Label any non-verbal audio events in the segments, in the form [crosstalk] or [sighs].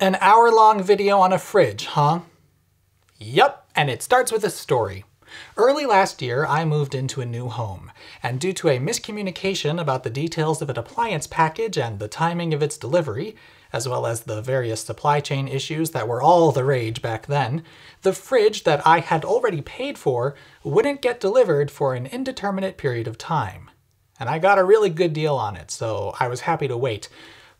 An hour-long video on a fridge, huh? Yup, and it starts with a story. Early last year, I moved into a new home, and due to a miscommunication about the details of an appliance package and the timing of its delivery, as well as the various supply chain issues that were all the rage back then, the fridge that I had already paid for wouldn't get delivered for an indeterminate period of time. And I got a really good deal on it, so I was happy to wait.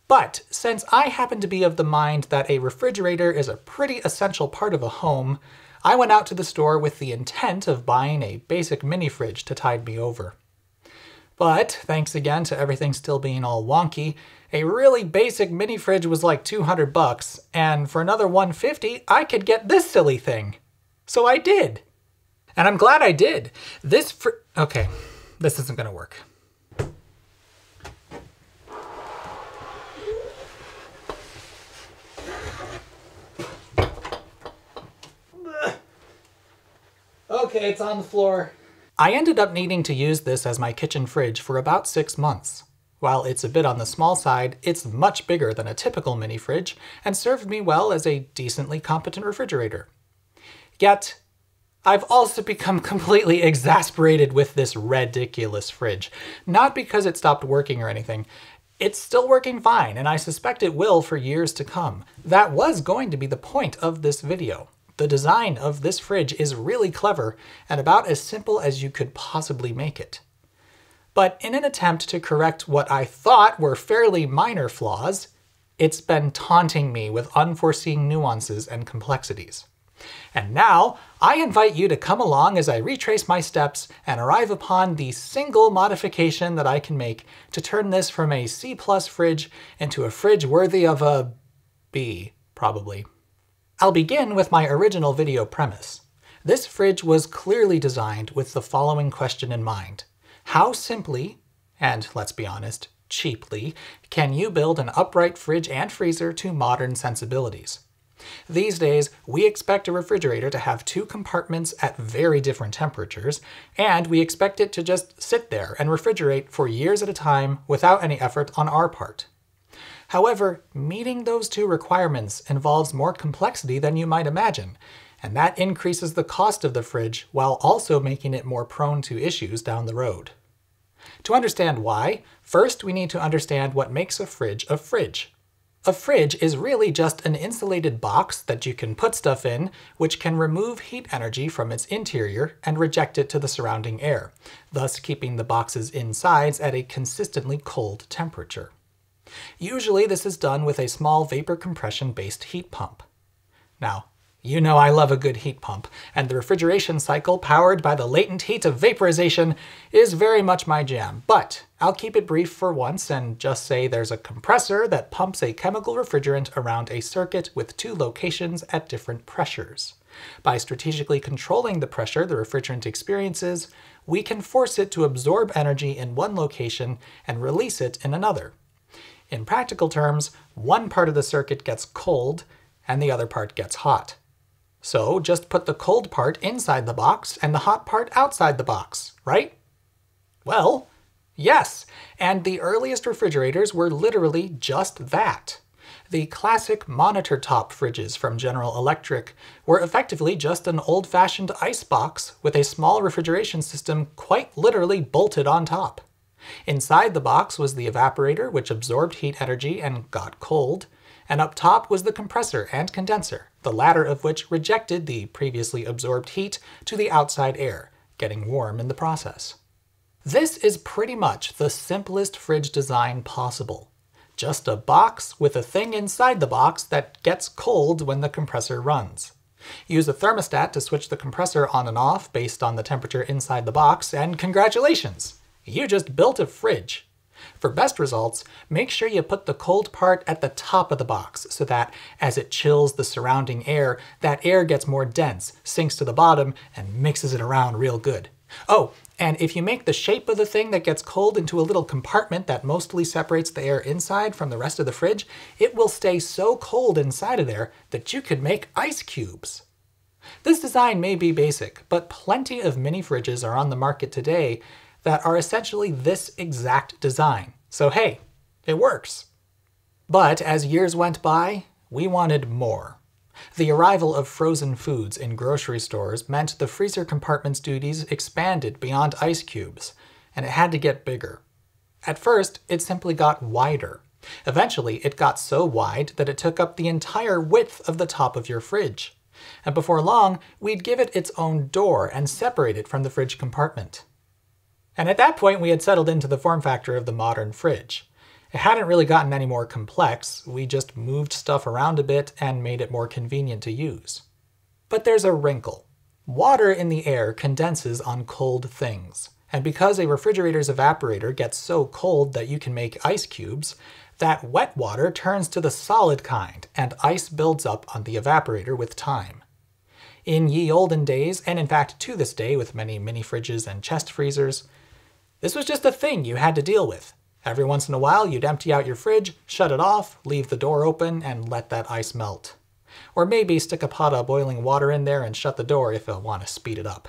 But since I happen to be of the mind that a refrigerator is a pretty essential part of a home, I went out to the store with the intent of buying a basic mini fridge to tide me over. But thanks again to everything still being all wonky, a really basic mini fridge was like 200 bucks, and for another 150, I could get this silly thing. So I did. And I'm glad I did. This fr- okay, this isn't gonna work. Okay, it's on the floor. I ended up needing to use this as my kitchen fridge for about six months. While it's a bit on the small side, it's much bigger than a typical mini fridge and served me well as a decently competent refrigerator. Yet, I've also become [laughs] completely exasperated with this ridiculous fridge. Not because it stopped working or anything. It's still working fine, and I suspect it will for years to come. That was going to be the point of this video. The design of this fridge is really clever and about as simple as you could possibly make it. But in an attempt to correct what I thought were fairly minor flaws, it's been taunting me with unforeseen nuances and complexities. And now, I invite you to come along as I retrace my steps and arrive upon the single modification that I can make to turn this from a C plus fridge into a fridge worthy of a B, probably. I'll begin with my original video premise. This fridge was clearly designed with the following question in mind. How simply, and let's be honest, cheaply, can you build an upright fridge and freezer to modern sensibilities? These days, we expect a refrigerator to have two compartments at very different temperatures, and we expect it to just sit there and refrigerate for years at a time without any effort on our part. However, meeting those two requirements involves more complexity than you might imagine, and that increases the cost of the fridge while also making it more prone to issues down the road. To understand why, first we need to understand what makes a fridge a fridge. A fridge is really just an insulated box that you can put stuff in, which can remove heat energy from its interior and reject it to the surrounding air, thus keeping the box's insides at a consistently cold temperature. Usually this is done with a small vapor compression based heat pump. Now, you know I love a good heat pump, and the refrigeration cycle powered by the latent heat of vaporization is very much my jam, but I'll keep it brief for once and just say there's a compressor that pumps a chemical refrigerant around a circuit with two locations at different pressures. By strategically controlling the pressure the refrigerant experiences, we can force it to absorb energy in one location and release it in another. In practical terms, one part of the circuit gets cold and the other part gets hot. So just put the cold part inside the box and the hot part outside the box, right? Well, yes, and the earliest refrigerators were literally just that. The classic monitor top fridges from General Electric were effectively just an old-fashioned ice box with a small refrigeration system quite literally bolted on top. Inside the box was the evaporator, which absorbed heat energy and got cold, and up top was the compressor and condenser, the latter of which rejected the previously absorbed heat to the outside air, getting warm in the process. This is pretty much the simplest fridge design possible. Just a box with a thing inside the box that gets cold when the compressor runs. Use a thermostat to switch the compressor on and off based on the temperature inside the box, and congratulations! You just built a fridge. For best results, make sure you put the cold part at the top of the box so that as it chills the surrounding air, that air gets more dense, sinks to the bottom, and mixes it around real good. Oh, and if you make the shape of the thing that gets cold into a little compartment that mostly separates the air inside from the rest of the fridge, it will stay so cold inside of there that you could make ice cubes. This design may be basic, but plenty of mini fridges are on the market today that are essentially this exact design. So hey, it works. But as years went by, We wanted more. The arrival of frozen foods in grocery stores meant the freezer compartment's duties expanded beyond ice cubes, and it had to get bigger. At first, it simply got wider. Eventually, it got so wide that it took up the entire width of the top of your fridge. And before long, we'd give it its own door and separate it from the fridge compartment. And at that point, we had settled into the form factor of the modern fridge. It hadn't really gotten any more complex, we just moved stuff around a bit and made it more convenient to use. But there's a wrinkle. Water in the air condenses on cold things, and because a refrigerator's evaporator gets so cold that you can make ice cubes, that wet water turns to the solid kind, and ice builds up on the evaporator with time. In ye olden days, and in fact to this day with many mini fridges and chest freezers, this was just a thing you had to deal with. Every once in a while, you'd empty out your fridge, shut it off, leave the door open, and let that ice melt. Or maybe stick a pot of boiling water in there and shut the door if you want to speed it up.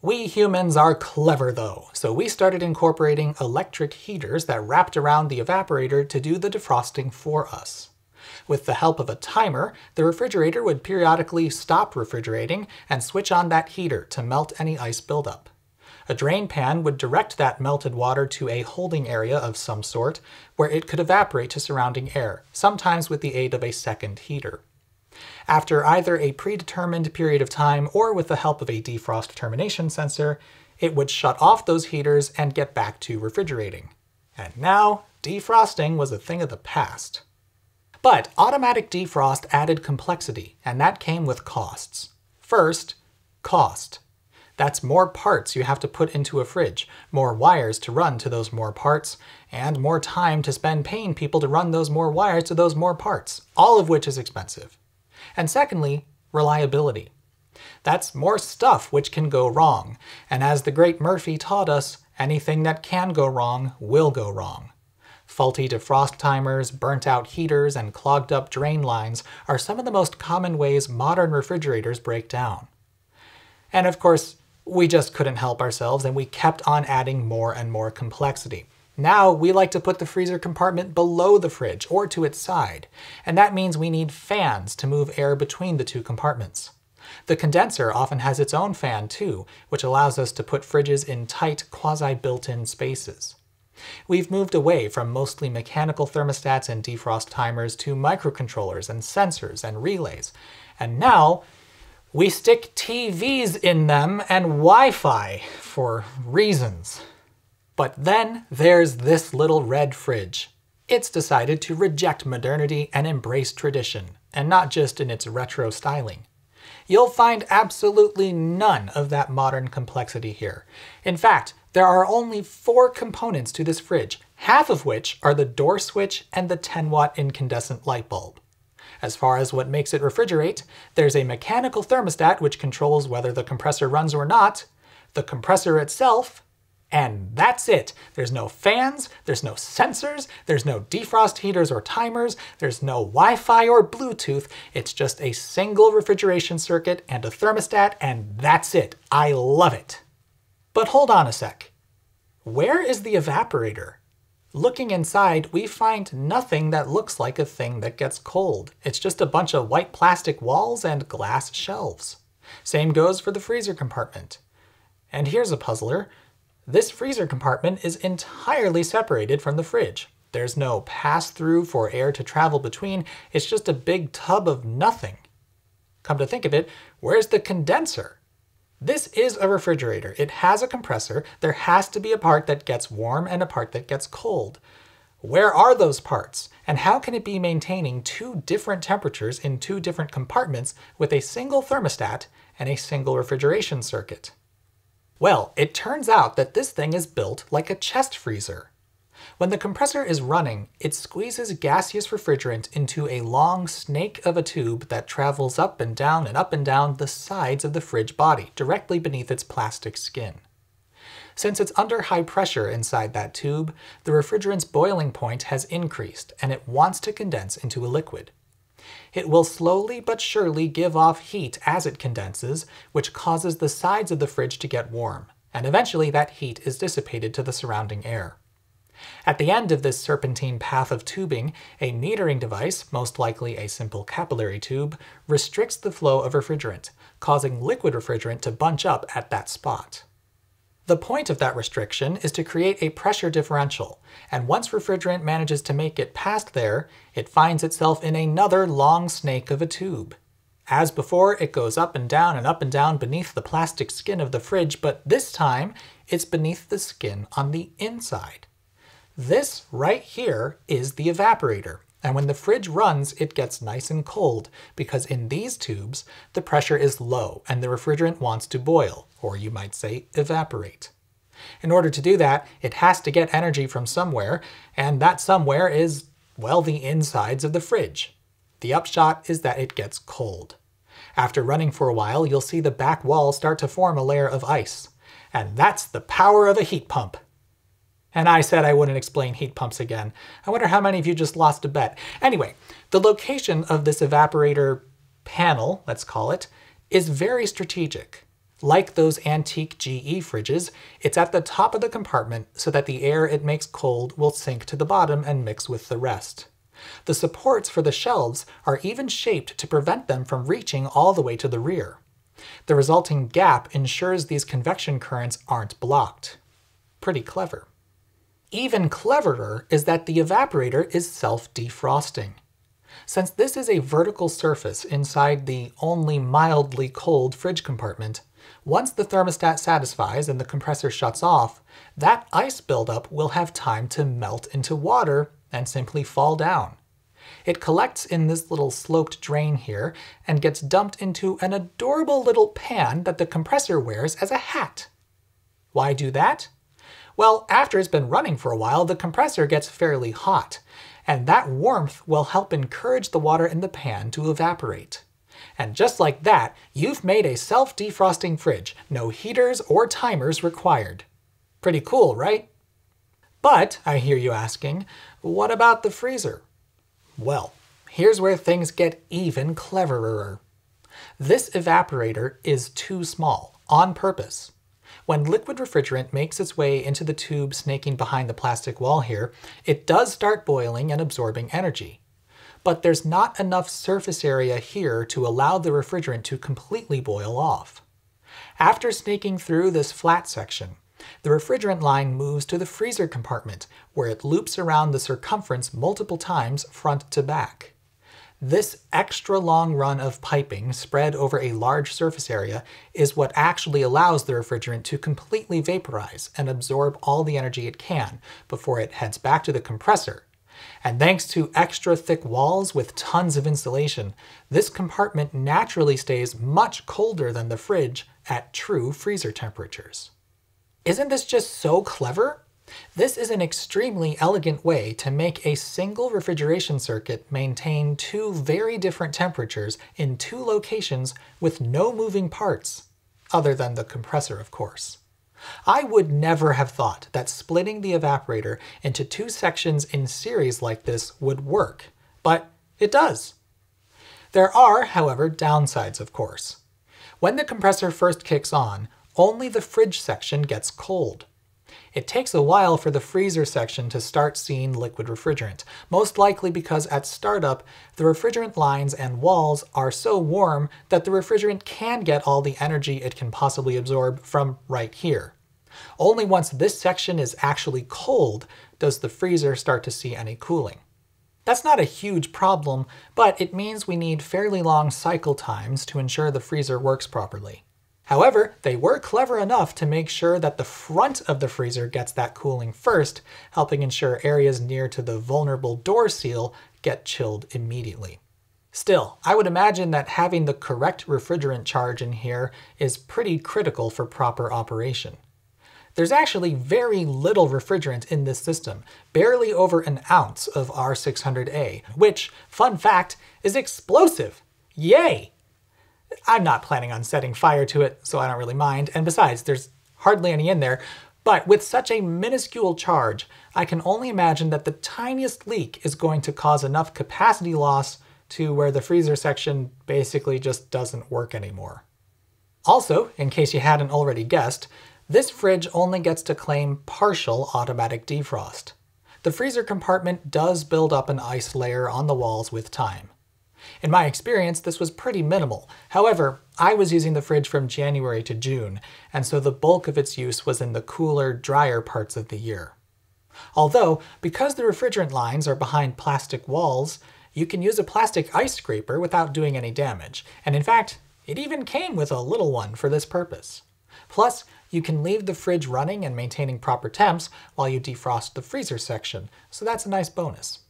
We humans are clever though, so we started incorporating electric heaters that wrapped around the evaporator to do the defrosting for us. With the help of a timer, the refrigerator would periodically stop refrigerating and switch on that heater to melt any ice buildup. A drain pan would direct that melted water to a holding area of some sort, where it could evaporate to surrounding air, sometimes with the aid of a second heater. After either a predetermined period of time or with the help of a defrost termination sensor, it would shut off those heaters and get back to refrigerating. And now, defrosting was a thing of the past. But automatic defrost added complexity, and that came with costs. First, cost. That's more parts you have to put into a fridge, more wires to run to those more parts, and more time to spend paying people to run those more wires to those more parts, all of which is expensive. And secondly, reliability. That's more stuff which can go wrong, and as the great Murphy taught us, anything that can go wrong will go wrong. Faulty defrost timers, burnt out heaters, and clogged up drain lines are some of the most common ways modern refrigerators break down. And of course, we just couldn't help ourselves and we kept on adding more and more complexity. Now we like to put the freezer compartment below the fridge or to its side, and that means we need fans to move air between the two compartments. The condenser often has its own fan too, which allows us to put fridges in tight, quasi-built-in spaces. We've moved away from mostly mechanical thermostats and defrost timers to microcontrollers and sensors and relays, and now we stick TVs in them and Wi-Fi for reasons. But then there's this little red fridge. It's decided to reject modernity and embrace tradition, and not just in its retro styling. You'll find absolutely none of that modern complexity here. In fact, there are only four components to this fridge, half of which are the door switch and the 10 watt incandescent light bulb. As far as what makes it refrigerate, there's a mechanical thermostat which controls whether the compressor runs or not, the compressor itself, and that's it. There's no fans, there's no sensors, there's no defrost heaters or timers, there's no Wi-Fi or Bluetooth, it's just a single refrigeration circuit and a thermostat, and that's it. I love it. But hold on a sec. Where is the evaporator? Looking inside, we find nothing that looks like a thing that gets cold. It's just a bunch of white plastic walls and glass shelves. Same goes for the freezer compartment. And here's a puzzler. This freezer compartment is entirely separated from the fridge. There's no pass-through for air to travel between, it's just a big tub of nothing. Come to think of it, where's the condenser? This is a refrigerator. It has a compressor. There has to be a part that gets warm and a part that gets cold. Where are those parts? And how can it be maintaining two different temperatures in two different compartments with a single thermostat and a single refrigeration circuit? Well, it turns out that this thing is built like a chest freezer. When the compressor is running, it squeezes gaseous refrigerant into a long snake of a tube that travels up and down and up and down the sides of the fridge body, directly beneath its plastic skin. Since it's under high pressure inside that tube, the refrigerant's boiling point has increased and it wants to condense into a liquid. It will slowly but surely give off heat as it condenses, which causes the sides of the fridge to get warm, and eventually that heat is dissipated to the surrounding air. At the end of this serpentine path of tubing, a metering device, most likely a simple capillary tube, restricts the flow of refrigerant, causing liquid refrigerant to bunch up at that spot. The point of that restriction is to create a pressure differential, and once refrigerant manages to make it past there, it finds itself in another long snake of a tube. As before, it goes up and down and up and down beneath the plastic skin of the fridge, but this time, it's beneath the skin on the inside. This right here is the evaporator, and when the fridge runs, it gets nice and cold, because in these tubes, the pressure is low and the refrigerant wants to boil, or you might say evaporate. In order to do that, it has to get energy from somewhere, and that somewhere is, well, the insides of the fridge. The upshot is that it gets cold. After running for a while, you'll see the back wall start to form a layer of ice. And that's the power of a heat pump. And I said I wouldn't explain heat pumps again. I wonder how many of you just lost a bet. Anyway, the location of this evaporator panel, let's call it, is very strategic. Like those antique GE fridges, it's at the top of the compartment so that the air it makes cold will sink to the bottom and mix with the rest. The supports for the shelves are even shaped to prevent them from reaching all the way to the rear. The resulting gap ensures these convection currents aren't blocked. Pretty clever. Even cleverer is that the evaporator is self-defrosting. Since this is a vertical surface inside the only mildly cold fridge compartment, once the thermostat satisfies and the compressor shuts off, that ice buildup will have time to melt into water and simply fall down. It collects in this little sloped drain here and gets dumped into an adorable little pan that the compressor wears as a hat. Why do that? Well, after it's been running for a while, the compressor gets fairly hot, and that warmth will help encourage the water in the pan to evaporate. And just like that, you've made a self-defrosting fridge, no heaters or timers required. Pretty cool, right? But, I hear you asking, what about the freezer? Well, here's where things get even cleverer. This evaporator is too small, on purpose. When liquid refrigerant makes its way into the tube snaking behind the plastic wall here, it does start boiling and absorbing energy. But there's not enough surface area here to allow the refrigerant to completely boil off. After snaking through this flat section, the refrigerant line moves to the freezer compartment, where it loops around the circumference multiple times front to back. This extra long run of piping spread over a large surface area is what actually allows the refrigerant to completely vaporize and absorb all the energy it can before it heads back to the compressor. And thanks to extra thick walls with tons of insulation, this compartment naturally stays much colder than the fridge at true freezer temperatures. Isn't this just so clever? This is an extremely elegant way to make a single refrigeration circuit maintain two very different temperatures in two locations with no moving parts, other than the compressor of course. I would never have thought that splitting the evaporator into two sections in series like this would work, but it does. There are, however, downsides of course. When the compressor first kicks on, only the fridge section gets cold. It takes a while for the freezer section to start seeing liquid refrigerant, most likely because at startup, the refrigerant lines and walls are so warm that the refrigerant can get all the energy it can possibly absorb from right here. Only once this section is actually cold does the freezer start to see any cooling. That's not a huge problem, but it means we need fairly long cycle times to ensure the freezer works properly. However, they were clever enough to make sure that the front of the freezer gets that cooling first, helping ensure areas near to the vulnerable door seal get chilled immediately. Still, I would imagine that having the correct refrigerant charge in here is pretty critical for proper operation. There's actually very little refrigerant in this system, barely over an ounce of R600A, which, fun fact, is explosive! Yay! I'm not planning on setting fire to it, so I don't really mind, and besides, there's hardly any in there, but with such a minuscule charge, I can only imagine that the tiniest leak is going to cause enough capacity loss to where the freezer section basically just doesn't work anymore. Also, in case you hadn't already guessed, this fridge only gets to claim partial automatic defrost. the freezer compartment does build up an ice layer on the walls with time. In my experience, this was pretty minimal. However, I was using the fridge from January to June, and so the bulk of its use was in the cooler, drier parts of the year. Although, because the refrigerant lines are behind plastic walls, you can use a plastic ice scraper without doing any damage, and in fact, it even came with a little one for this purpose. Plus, you can leave the fridge running and maintaining proper temps while you defrost the freezer section, so that's a nice bonus.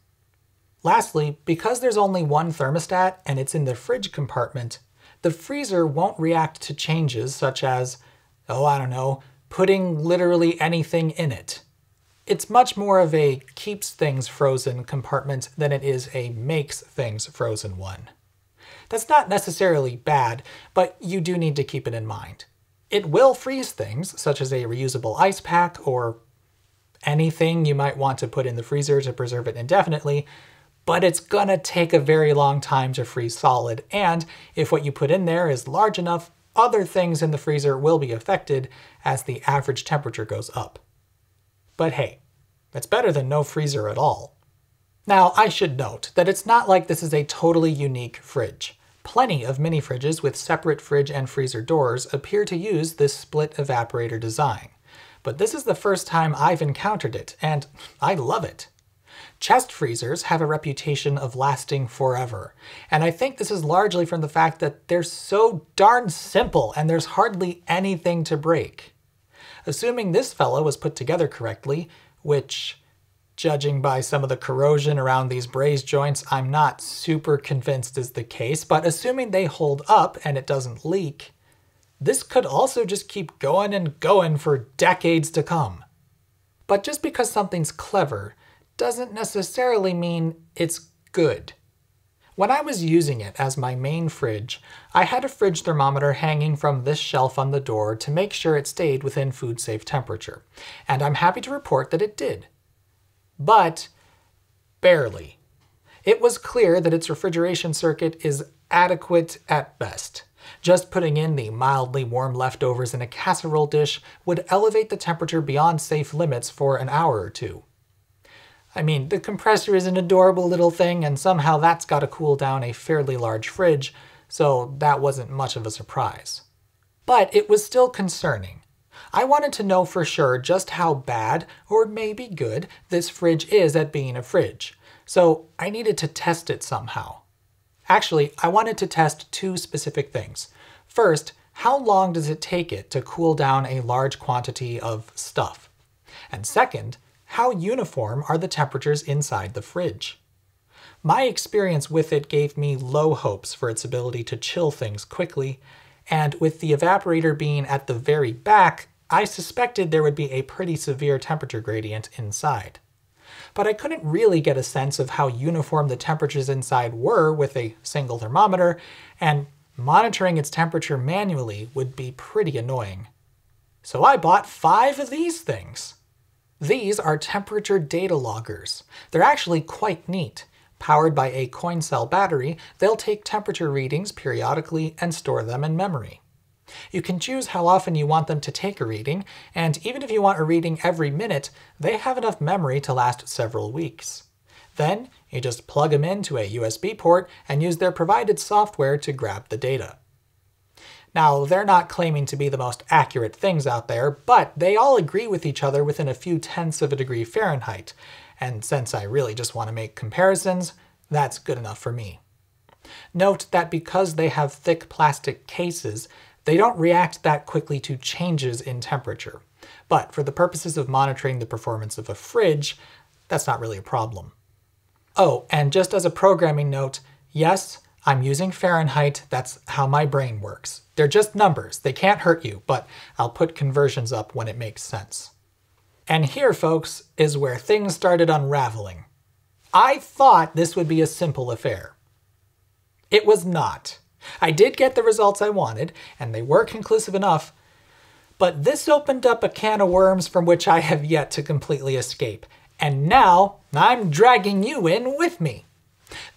Lastly, because there's only one thermostat and it's in the fridge compartment, the freezer won't react to changes such as, oh I don't know, putting literally anything in it. It's much more of a keeps things frozen compartment than it is a makes things frozen one. That's not necessarily bad, but you do need to keep it in mind. It will freeze things, such as a reusable ice pack or anything you might want to put in the freezer to preserve it indefinitely, but it's gonna take a very long time to freeze solid, and if what you put in there is large enough, other things in the freezer will be affected as the average temperature goes up. But hey, it's better than no freezer at all. Now, I should note that it's not like this is a totally unique fridge. Plenty of mini fridges with separate fridge and freezer doors appear to use this split evaporator design. But this is the first time I've encountered it, and I love it. Chest freezers have a reputation of lasting forever, and I think this is largely from the fact that they're so darn simple and there's hardly anything to break. Assuming this fellow was put together correctly, which, judging by some of the corrosion around these braze joints, I'm not super convinced is the case, but assuming they hold up and it doesn't leak, this could also just keep going and going for decades to come. But just because something's clever doesn't necessarily mean it's good. When I was using it as my main fridge, I had a fridge thermometer hanging from this shelf on the door to make sure it stayed within food safe temperature, and I'm happy to report that it did. But barely. It was clear that its refrigeration circuit is adequate at best. Just putting in the mildly warm leftovers in a casserole dish would elevate the temperature beyond safe limits for an hour or two. I mean, the compressor is an adorable little thing, and somehow that's got to cool down a fairly large fridge, so that wasn't much of a surprise. But it was still concerning. I wanted to know for sure just how bad, or maybe good, this fridge is at being a fridge, so I needed to test it somehow. Actually, I wanted to test two specific things. First, how long does it take it to cool down a large quantity of stuff? And second, how uniform are the temperatures inside the fridge? My experience with it gave me low hopes for its ability to chill things quickly, and with the evaporator being at the very back, I suspected there would be a pretty severe temperature gradient inside. But I couldn't really get a sense of how uniform the temperatures inside were with a single thermometer, and monitoring its temperature manually would be pretty annoying. So I bought five of these things. These are temperature data loggers. They're actually quite neat. Powered by a coin cell battery, they'll take temperature readings periodically and store them in memory. You can choose how often you want them to take a reading, and even if you want a reading every minute, they have enough memory to last several weeks. Then, you just plug them into a USB port and use their provided software to grab the data. Now, they're not claiming to be the most accurate things out there, but they all agree with each other within a few tenths of a degree Fahrenheit, and since I really just want to make comparisons, that's good enough for me. Note that because they have thick plastic cases, they don't react that quickly to changes in temperature. But for the purposes of monitoring the performance of a fridge, that's not really a problem. Oh, and just as a programming note, yes, I'm using Fahrenheit, that's how my brain works. They're just numbers, they can't hurt you, but I'll put conversions up when it makes sense. And here, folks, is where things started unraveling. I thought this would be a simple affair. It was not. I did get the results I wanted, and they were conclusive enough, but this opened up a can of worms from which I have yet to completely escape, and now I'm dragging you in with me.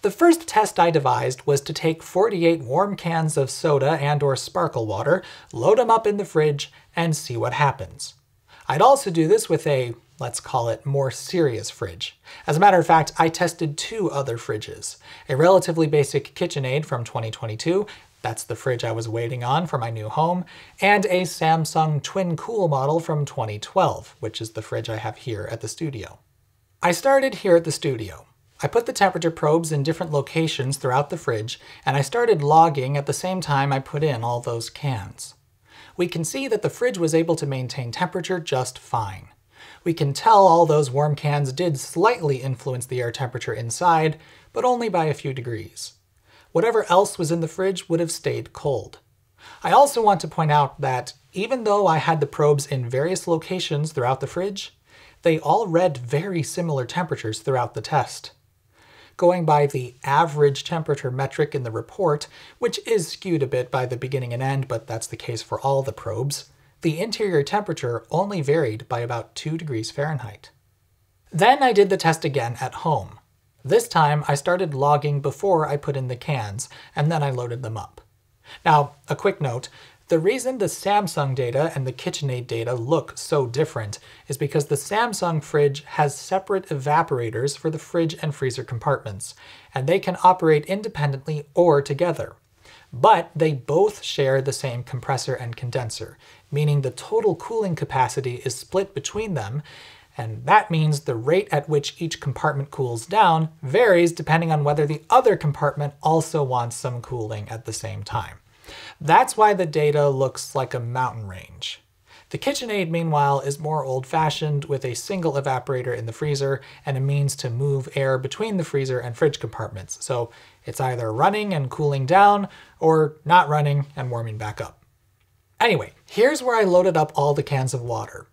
The first test I devised was to take 48 warm cans of soda and or sparkle water, load them up in the fridge, and see what happens. I'd also do this with a let's call it more serious fridge. As a matter of fact, I tested two other fridges. A relatively basic KitchenAid from 2022, that's the fridge I was waiting on for my new home, and a Samsung Twin Cool model from 2012, which is the fridge I have here at the studio. I started here at the studio. I put the temperature probes in different locations throughout the fridge, and I started logging at the same time I put in all those cans. We can see that the fridge was able to maintain temperature just fine. We can tell all those warm cans did slightly influence the air temperature inside, but only by a few degrees. Whatever else was in the fridge would have stayed cold. I also want to point out that even though I had the probes in various locations throughout the fridge, they all read very similar temperatures throughout the test. Going by the average temperature metric in the report, which is skewed a bit by the beginning and end, but that's the case for all the probes, the interior temperature only varied by about 2 degrees Fahrenheit. Then I did the test again at home. This time I started logging before I put in the cans, and then I loaded them up. Now, a quick note, the reason the Samsung data and the KitchenAid data look so different is because the Samsung fridge has separate evaporators for the fridge and freezer compartments, and they can operate independently or together. But they both share the same compressor and condenser, meaning the total cooling capacity is split between them, and that means the rate at which each compartment cools down varies depending on whether the other compartment also wants some cooling at the same time. That's why the data looks like a mountain range. The KitchenAid, meanwhile, is more old-fashioned with a single evaporator in the freezer and a means to move air between the freezer and fridge compartments, so it's either running and cooling down, or not running and warming back up. Anyway, here's where I loaded up all the cans of water.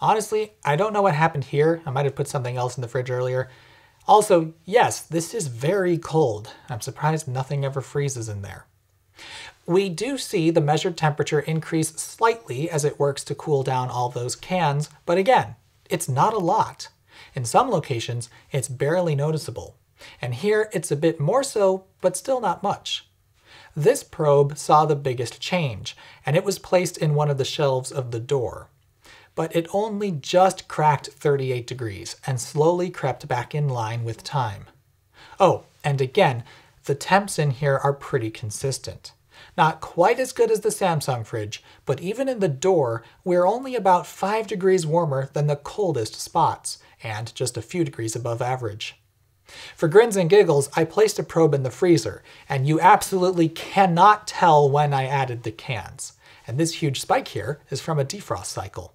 Honestly, I don't know what happened here. I might have put something else in the fridge earlier. Also, yes, this is very cold. I'm surprised nothing ever freezes in there. We do see the measured temperature increase slightly as it works to cool down all those cans, but again, it's not a lot. In some locations, it's barely noticeable. And here it's a bit more so, but still not much. This probe saw the biggest change, and it was placed in one of the shelves of the door. But it only just cracked 38 degrees and slowly crept back in line with time. Oh, and again, the temps in here are pretty consistent. Not quite as good as the Samsung fridge, but even in the door, we're only about 5 degrees warmer than the coldest spots, and just a few degrees above average. For grins and giggles, I placed a probe in the freezer, and you absolutely cannot tell when I added the cans. And this huge spike here is from a defrost cycle.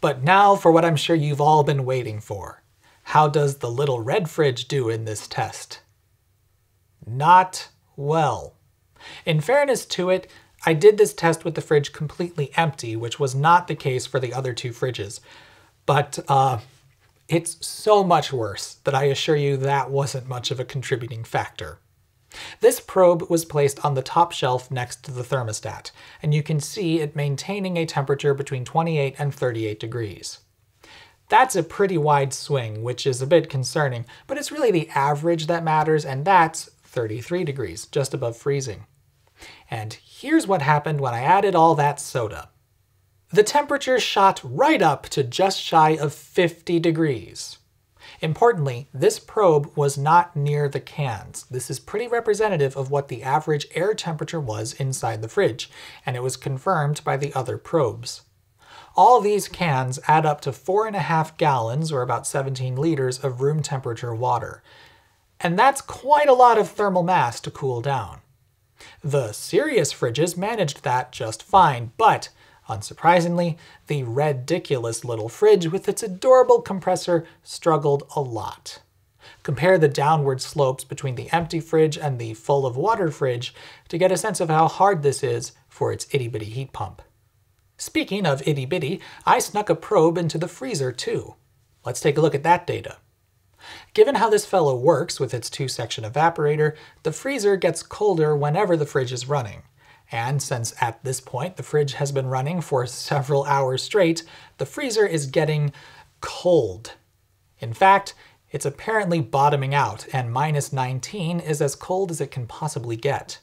But now for what I'm sure you've all been waiting for. How does the little red fridge do in this test? Not well. In fairness to it, I did this test with the fridge completely empty, which was not the case for the other two fridges. But uh, it's so much worse that I assure you that wasn't much of a contributing factor. This probe was placed on the top shelf next to the thermostat, and you can see it maintaining a temperature between 28 and 38 degrees. That's a pretty wide swing, which is a bit concerning, but it's really the average that matters, and that's 33 degrees, just above freezing. And here's what happened when I added all that soda. The temperature shot right up to just shy of 50 degrees. Importantly, this probe was not near the cans. This is pretty representative of what the average air temperature was inside the fridge, and it was confirmed by the other probes. All these cans add up to 4.5 gallons, or about 17 liters, of room temperature water. And that's quite a lot of thermal mass to cool down. The serious fridges managed that just fine, but unsurprisingly, the ridiculous little fridge with its adorable compressor struggled a lot. Compare the downward slopes between the empty fridge and the full of water fridge to get a sense of how hard this is for its itty bitty heat pump. Speaking of itty bitty, I snuck a probe into the freezer too. Let's take a look at that data. Given how this fellow works with its two-section evaporator, the freezer gets colder whenever the fridge is running. And since at this point the fridge has been running for [laughs] several hours straight, the freezer is getting cold. In fact, it's apparently bottoming out, and minus 19 is as cold as it can possibly get.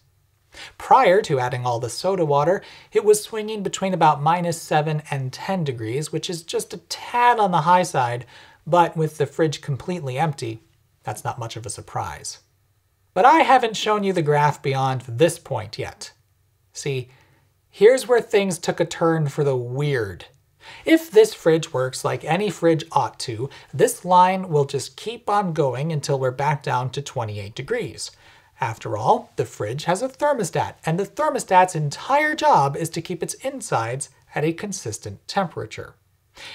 Prior to adding all the soda water, it was swinging between about minus 7 and 10 degrees, which is just a tad on the high side, but with the fridge completely empty, that's not much of a surprise. But I haven't shown you the graph beyond this point yet. See, here's where things took a turn for the weird. If this fridge works like any fridge ought to, this line will just keep on going until we're back down to 28 degrees. After all, the fridge has a thermostat, and the thermostat's entire job is to keep its insides at a consistent temperature.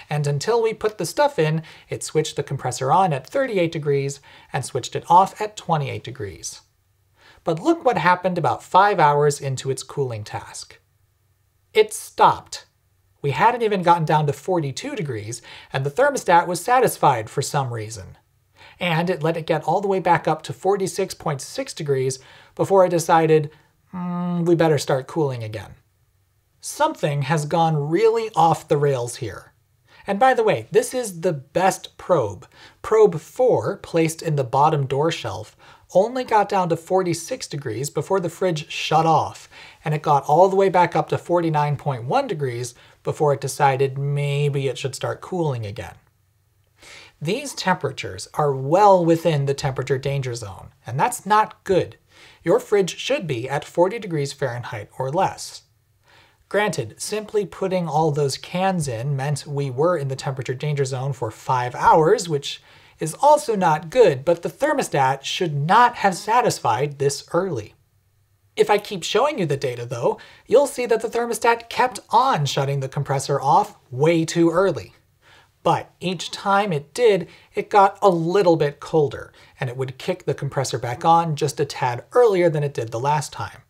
And until we put the stuff in, it switched the compressor on at 38 degrees and switched it off at 28 degrees. But look what happened about 5 hours into its cooling task. It stopped. We hadn't even gotten down to 42 degrees, and the thermostat was satisfied for some reason and it let it get all the way back up to 46.6 degrees before I decided, mm, we better start cooling again. Something has gone really off the rails here. And by the way, this is the best probe. Probe 4, placed in the bottom door shelf, only got down to 46 degrees before the fridge shut off, and it got all the way back up to 49.1 degrees before it decided maybe it should start cooling again. These temperatures are well within the temperature danger zone, and that's not good. Your fridge should be at 40 degrees Fahrenheit or less. Granted, simply putting all those cans in meant we were in the temperature danger zone for 5 hours, which is also not good, but the thermostat should not have satisfied this early. If I keep showing you the data though, you'll see that the thermostat kept on shutting the compressor off way too early. But each time it did, it got a little bit colder, and it would kick the compressor back on just a tad earlier than it did the last time.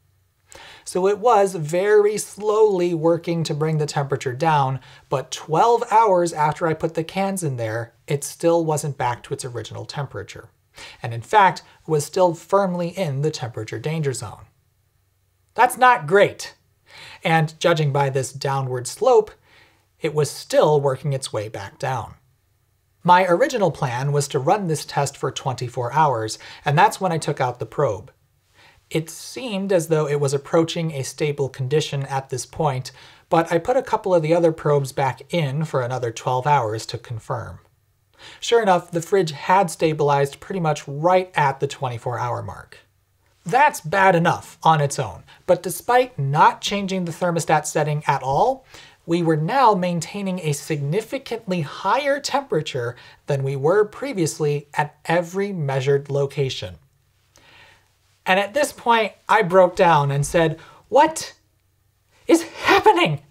So it was very slowly working to bring the temperature down, but 12 hours after I put the cans in there, it still wasn't back to its original temperature. And in fact, was still firmly in the temperature danger zone. That's not great. And judging by this downward slope, it was still working its way back down. My original plan was to run this test for 24 hours, and that's when I took out the probe. It seemed as though it was approaching a stable condition at this point, but I put a couple of the other probes back in for another 12 hours to confirm. Sure enough, the fridge had stabilized pretty much right at the 24 hour mark. That's bad enough on its own, but despite not changing the thermostat setting at all, we were now maintaining a significantly higher temperature than we were previously at every measured location. And at this point, I broke down and said, What is happening?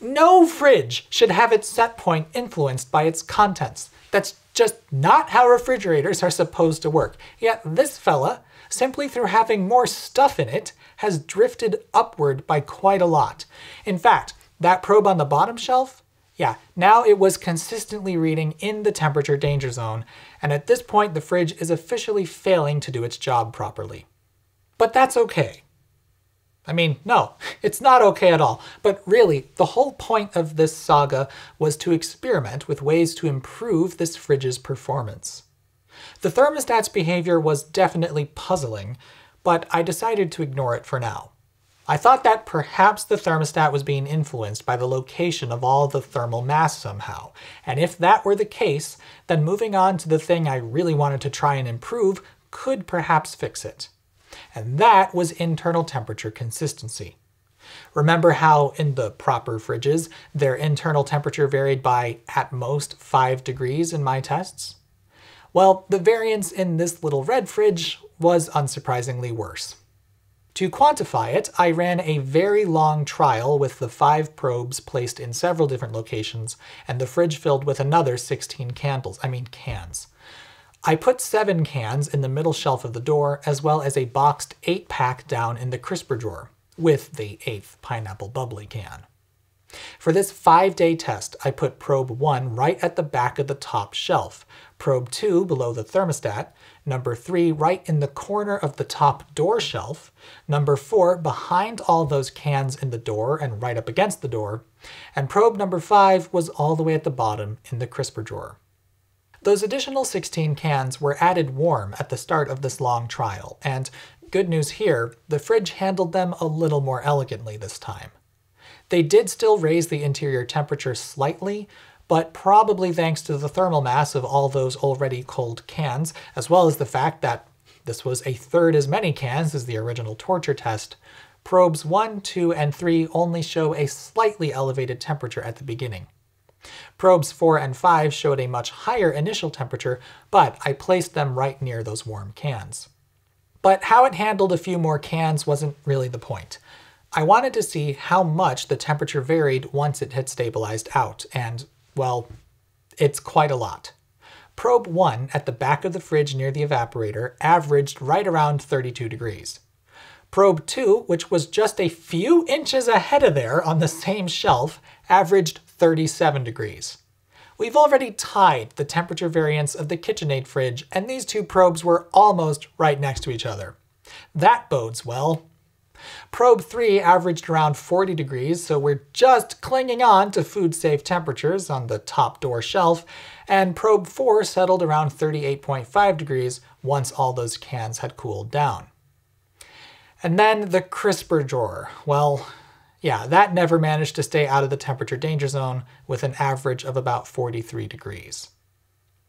No fridge should have its set point influenced by its contents. That's just not how refrigerators are supposed to work. Yet this fella, simply through having more stuff in it, has drifted upward by quite a lot. In fact, that probe on the bottom shelf? Yeah, now it was consistently reading in the temperature danger zone, and at this point the fridge is officially failing to do its job properly. But that's okay. I mean, no, [laughs] it's not okay at all. But really, the whole point of this saga was to experiment with ways to improve this fridge's performance. The thermostat's behavior was definitely puzzling, but I decided to ignore it for now. I thought that perhaps the thermostat was being influenced by the location of all the thermal mass somehow, and if that were the case, then moving on to the thing I really wanted to try and improve could perhaps fix it. And that was internal temperature consistency. Remember how in the proper fridges, their internal temperature varied by at most 5 degrees in my tests? Well, the variance in this little red fridge was unsurprisingly worse. To quantify it, I ran a very long trial with the five probes placed in several different locations, and the fridge filled with another 16 candles, I mean cans. I put seven cans in the middle shelf of the door, as well as a boxed eight pack down in the crisper drawer, with the eighth pineapple bubly can. For this five-day test, I put probe 1 right at the back of the top shelf, probe 2 below the thermostat, number 3 right in the corner of the top door shelf, number 4 behind all those cans in the door and right up against the door, and probe number 5 was all the way at the bottom in the crisper drawer. Those additional 16 cans were added warm at the start of this long trial, and Good news here, the fridge handled them a little more elegantly this time. They did still raise the interior temperature slightly, but probably thanks to the thermal mass of all those already cold cans, as well as the fact that this was a third as many cans as the original torture test, probes 1, 2, and 3 only show a slightly elevated temperature at the beginning. Probes 4 and 5 showed a much higher initial temperature, but I placed them right near those warm cans. But how it handled a few more cans wasn't really the point. I wanted to see how much the temperature varied once it had stabilized out, and, well, it's quite a lot. Probe 1 at the back of the fridge near the evaporator averaged right around 32 degrees. Probe 2, which was just a few inches ahead of there on the same shelf, averaged 37 degrees. We've already tied the temperature variance of the KitchenAid fridge, and these two probes were almost right next to each other. That bodes well. Probe 3 averaged around 40 degrees, so we're just clinging on to food-safe temperatures on the top door shelf, and probe 4 settled around 38.5 degrees once all those cans had cooled down. And then the crisper drawer. Well, yeah, that never managed to stay out of the temperature danger zone with an average of about 43 degrees.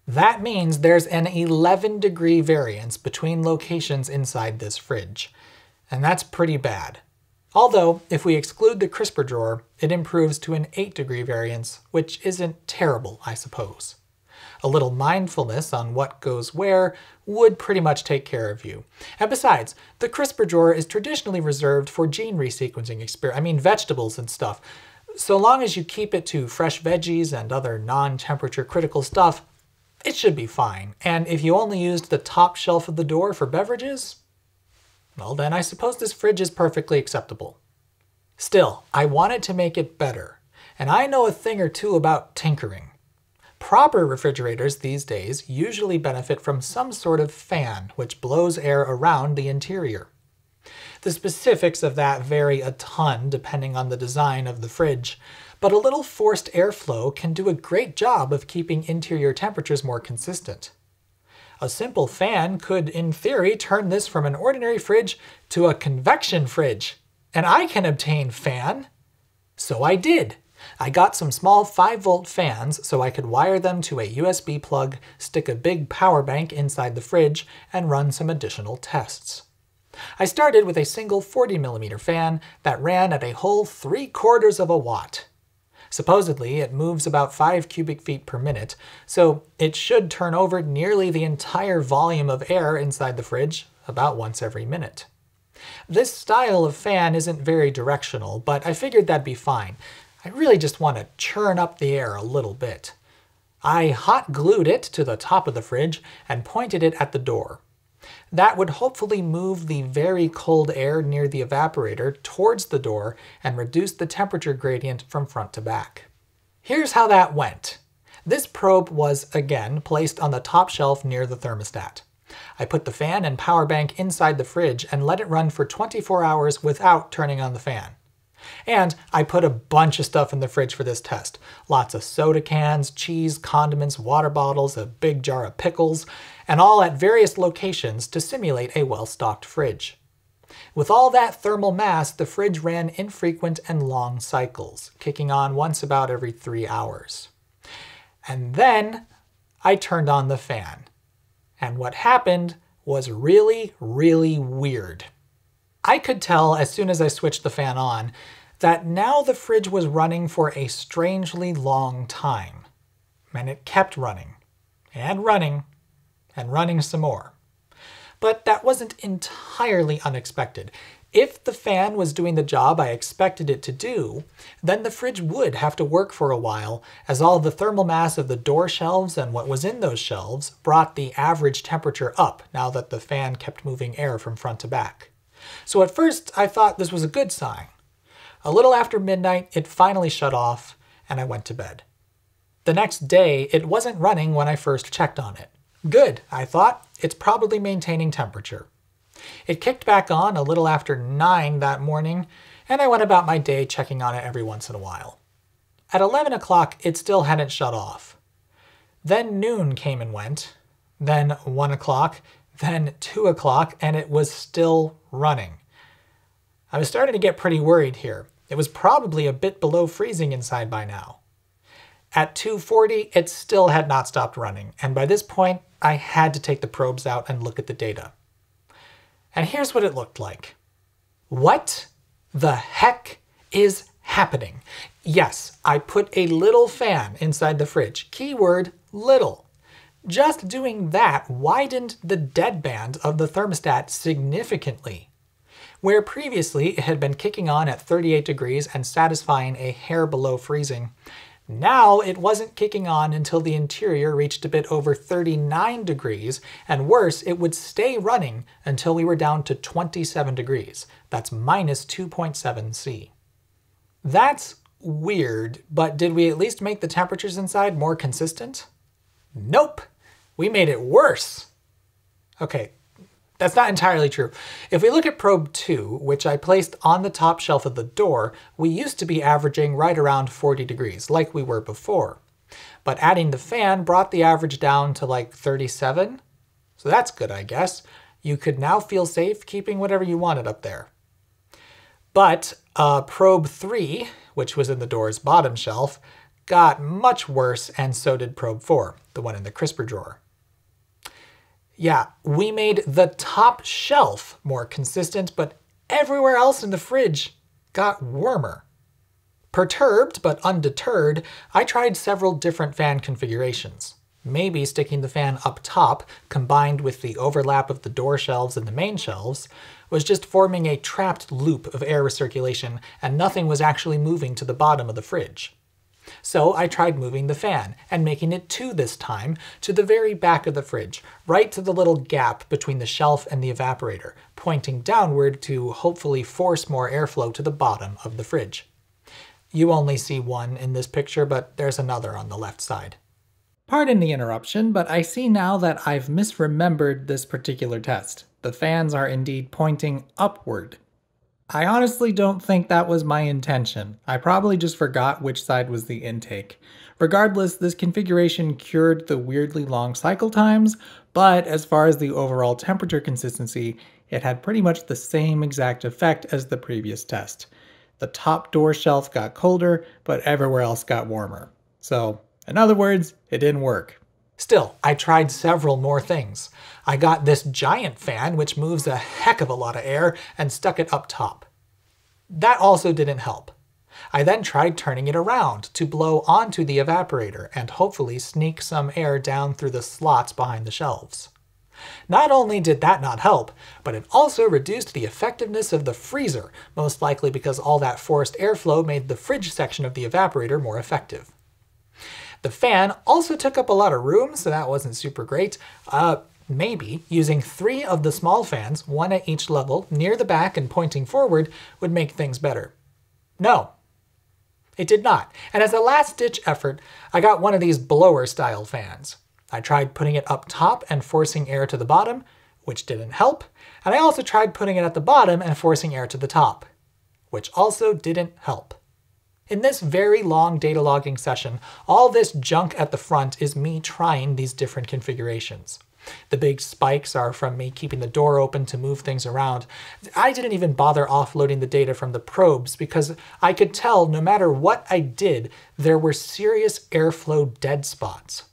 That means there's an 11 degree variance between locations inside this fridge. And that's pretty bad. Although, if we exclude the crisper drawer, it improves to an 8 degree variance, which isn't terrible, I suppose. A little mindfulness on what goes where would pretty much take care of you. And besides, the crisper drawer is traditionally reserved for gene resequencing exper- I mean vegetables and stuff. So long as you keep it to fresh veggies and other non-temperature critical stuff, it should be fine. And if you only used the top shelf of the door for beverages, well then I suppose this fridge is perfectly acceptable. Still, I wanted to make it better, and I know a thing or two about tinkering. Proper refrigerators these days usually benefit from some sort of fan which blows air around the interior. The specifics of that vary a ton depending on the design of the fridge, but a little forced airflow can do a great job of keeping interior temperatures more consistent. A simple fan could, in theory, turn this from an ordinary fridge to a convection fridge, and I can obtain fan. So I did. I got some small 5 volt fans so I could wire them to a USB plug, stick a big power bank inside the fridge, and run some additional tests. I started with a single 40mm fan that ran at a whole 3 quarters of a watt. Supposedly, it moves about 5 cubic feet per minute, so it should turn over nearly the entire volume of air inside the fridge about once every minute. This style of fan isn't very directional, but I figured that'd be fine, I really just want to churn up the air a little bit. I hot glued it to the top of the fridge and pointed it at the door. That would hopefully move the very cold air near the evaporator towards the door and reduce the temperature gradient from front to back. Here's how that went. This probe was, again, placed on the top shelf near the thermostat. I put the fan and power bank inside the fridge and let it run for 24 hours without turning on the fan. And I put a bunch of stuff in the fridge for this test. Lots of soda cans, cheese, condiments, water bottles, a big jar of pickles, and all at various locations to simulate a well-stocked fridge. With all that thermal mass, the fridge ran infrequent and long cycles, kicking on once about every three hours. And then I turned on the fan. And what happened was really, really weird. I could tell as soon as I switched the fan on that now the fridge was running for a strangely long time. And it kept running, and running, and running some more. But that wasn't entirely unexpected. If the fan was doing the job I expected it to do, then the fridge would have to work for a while, as all the thermal mass of the door shelves and what was in those shelves brought the average temperature up now that the fan kept moving air from front to back. So at first I thought this was a good sign. A little after midnight, it finally shut off, and I went to bed. The next day, it wasn't running when I first checked on it. Good, I thought, it's probably maintaining temperature. It kicked back on a little after 9 that morning, and I went about my day checking on it every once in a while. At 11 o'clock, it still hadn't shut off. Then noon came and went, then 1 o'clock, then 2 o'clock, and it was still running. I was starting to get pretty worried here. It was probably a bit below freezing inside by now. At 240, it still had not stopped running, and by this point, I had to take the probes out and look at the data. And here's what it looked like. What the heck is happening? Yes, I put a little fan inside the fridge. Keyword, little. Just doing that widened the deadband of the thermostat significantly. Where previously it had been kicking on at 38 degrees and satisfying a hair below freezing, now it wasn't kicking on until the interior reached a bit over 39 degrees, and worse, it would stay running until we were down to 27 degrees. That's minus 2.7 C. That's weird, but did we at least make the temperatures inside more consistent? Nope, we made it worse. Okay, that's not entirely true. If we look at probe 2, which I placed on the top shelf of the door, we used to be averaging right around 40 degrees, like we were before. But adding the fan brought the average down to like 37. So that's good, I guess. You could now feel safe keeping whatever you wanted up there. But uh, probe 3, which was in the door's bottom shelf, got much worse and so did probe 4, the one in the crisper drawer. Yeah, we made the top shelf more consistent, but everywhere else in the fridge got warmer. Perturbed but undeterred, I tried several different fan configurations. Maybe sticking the fan up top, combined with the overlap of the door shelves and the main shelves, was just forming a trapped loop of air recirculation and nothing was actually moving to the bottom of the fridge. So I tried moving the fan, and making it two this time, to the very back of the fridge, right to the little gap between the shelf and the evaporator, pointing downward to hopefully force more airflow to the bottom of the fridge. You only see one in this picture, but there's another on the left side. Pardon the interruption, but I see now that I've misremembered this particular test. The fans are indeed pointing upward, I honestly don't think that was my intention. I probably just forgot which side was the intake. Regardless, this configuration cured the weirdly long cycle times, but as far as the overall temperature consistency, it had pretty much the same exact effect as the previous test. The top door shelf got colder, but everywhere else got warmer. So, in other words, it didn't work. Still, I tried several more things. I got this giant fan, which moves a heck of a lot of air, and stuck it up top. That also didn't help. I then tried turning it around to blow onto the evaporator and hopefully sneak some air down through the slots behind the shelves. Not only did that not help, but it also reduced the effectiveness of the freezer, most likely because all that forced airflow made the fridge section of the evaporator more effective. The fan also took up a lot of room, so that wasn't super great. Uh, maybe using three of the small fans, one at each level, near the back and pointing forward, would make things better. No. It did not. And as a last-ditch effort, I got one of these blower-style fans. I tried putting it up top and forcing air to the bottom, which didn't help, and I also tried putting it at the bottom and forcing air to the top, which also didn't help. In this very long data logging session, all this junk at the front is me trying these different configurations. The big spikes are from me keeping the door open to move things around. I didn't even bother offloading the data from the probes because I could tell no matter what I did, there were serious airflow dead spots.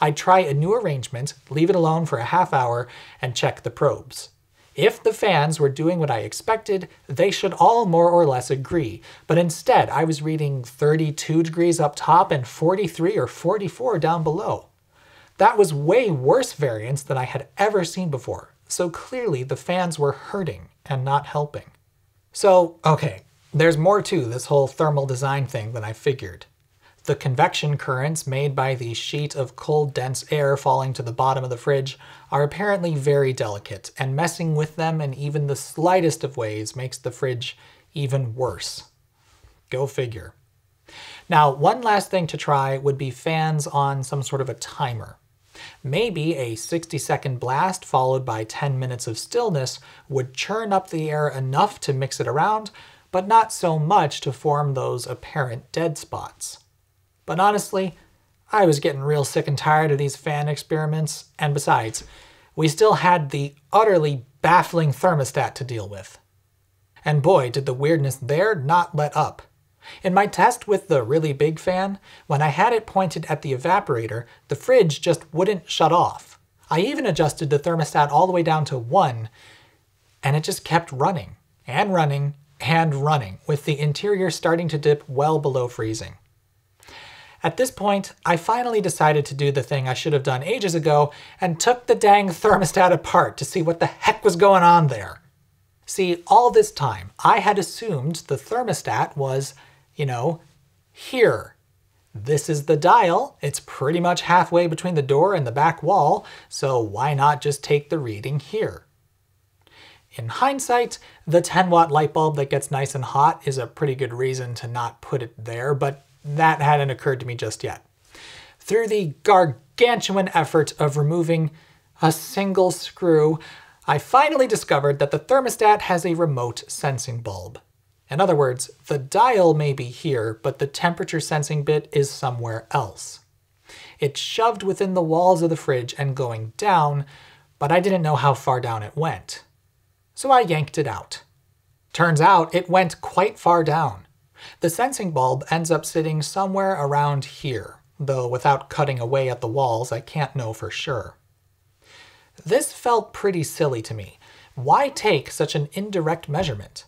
I'd try a new arrangement, leave it alone for a half hour, and check the probes. If the fans were doing what I expected, they should all more or less agree, but instead I was reading 32 degrees up top and 43 or 44 down below. That was way worse variance than I had ever seen before, so clearly the fans were hurting and not helping. So, okay, there's more to this whole thermal design thing than I figured. The convection currents made by the sheet of cold dense air falling to the bottom of the fridge are apparently very delicate, and messing with them in even the slightest of ways makes the fridge even worse. Go figure. Now, one last thing to try would be fans on some sort of a timer. Maybe a 60 second blast followed by 10 minutes of stillness would churn up the air enough to mix it around, but not so much to form those apparent dead spots. But honestly, I was getting real sick and tired of these fan experiments, and besides, we still had the utterly baffling thermostat to deal with. And boy, did the weirdness there not let up. In my test with the really big fan, when I had it pointed at the evaporator, the fridge just wouldn't shut off. I even adjusted the thermostat all the way down to 1, and it just kept running, and running, and running, with the interior starting to dip well below freezing. At this point, I finally decided to do the thing I should have done ages ago and took the dang thermostat apart to see what the heck was going on there. See, all this time, I had assumed the thermostat was, you know, here. This is the dial. It's pretty much halfway between the door and the back wall, so why not just take the reading here? In hindsight, the 10 watt light bulb that gets nice and hot is a pretty good reason to not put it there, but that hadn't occurred to me just yet. Through the gargantuan effort of removing a single screw, I finally discovered that the thermostat has a remote sensing bulb. In other words, the dial may be here, but the temperature sensing bit is somewhere else. It's shoved within the walls of the fridge and going down, but I didn't know how far down it went. So I yanked it out. Turns out it went quite far down. The sensing bulb ends up sitting somewhere around here, though without cutting away at the walls I can't know for sure. This felt pretty silly to me. Why take such an indirect measurement?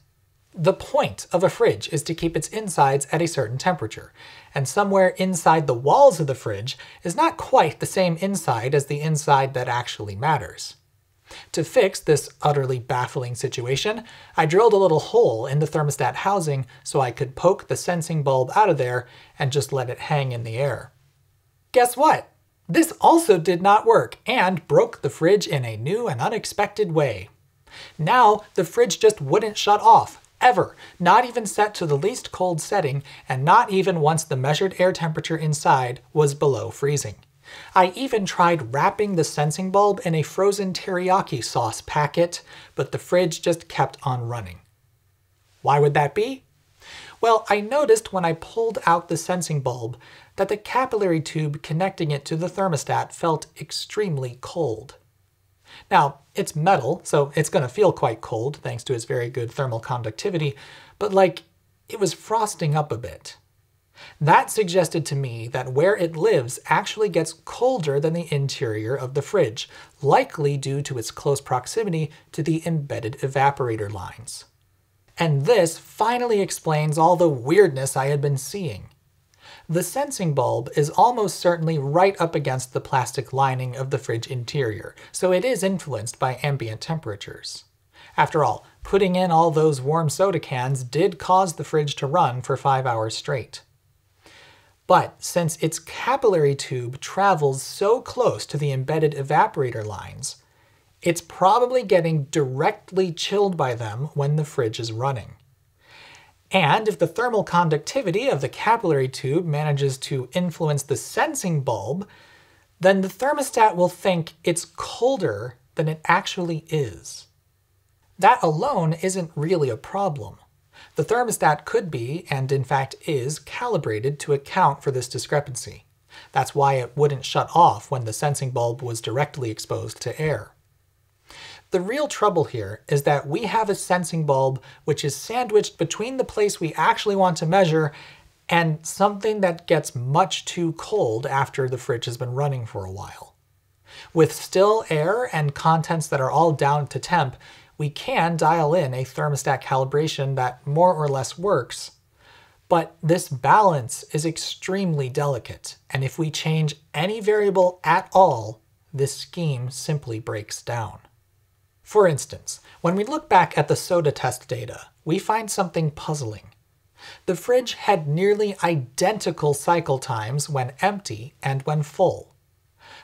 The point of a fridge is to keep its insides at a certain temperature, and somewhere inside the walls of the fridge is not quite the same inside as the inside that actually matters. To fix this utterly baffling situation, I drilled a little hole in the thermostat housing so I could poke the sensing bulb out of there and just let it hang in the air. Guess what? This also did not work and broke the fridge in a new and unexpected way. Now, the fridge just wouldn't shut off, ever, not even set to the least cold setting, and not even once the measured air temperature inside was below freezing. I even tried wrapping the sensing bulb in a frozen teriyaki sauce packet, but the fridge just kept on running. Why would that be? Well, I noticed when I pulled out the sensing bulb that the capillary tube connecting it to the thermostat felt extremely cold. Now, it's metal, so it's going to feel quite cold thanks to its very good thermal conductivity, but like, it was frosting up a bit. That suggested to me that where it lives actually gets colder than the interior of the fridge, likely due to its close proximity to the embedded evaporator lines. And this finally explains all the weirdness I had been seeing. The sensing bulb is almost certainly right up against the plastic lining of the fridge interior, so it is influenced by ambient temperatures. After all, putting in all those warm soda cans did cause the fridge to run for five hours straight. But since its capillary tube travels so close to the embedded evaporator lines, it's probably getting directly chilled by them when the fridge is running. And if the thermal conductivity of the capillary tube manages to influence the sensing bulb, then the thermostat will think it's colder than it actually is. That alone isn't really a problem. The thermostat could be, and in fact is, calibrated to account for this discrepancy. That's why it wouldn't shut off when the sensing bulb was directly exposed to air. The real trouble here is that we have a sensing bulb which is sandwiched between the place we actually want to measure and something that gets much too cold after the fridge has been running for a while. With still air and contents that are all down to temp, we can dial in a thermostat calibration that more or less works. But this balance is extremely delicate, and if we change any variable at all, this scheme simply breaks down. For instance, when we look back at the soda test data, we find something puzzling. The fridge had nearly identical cycle times when empty and when full.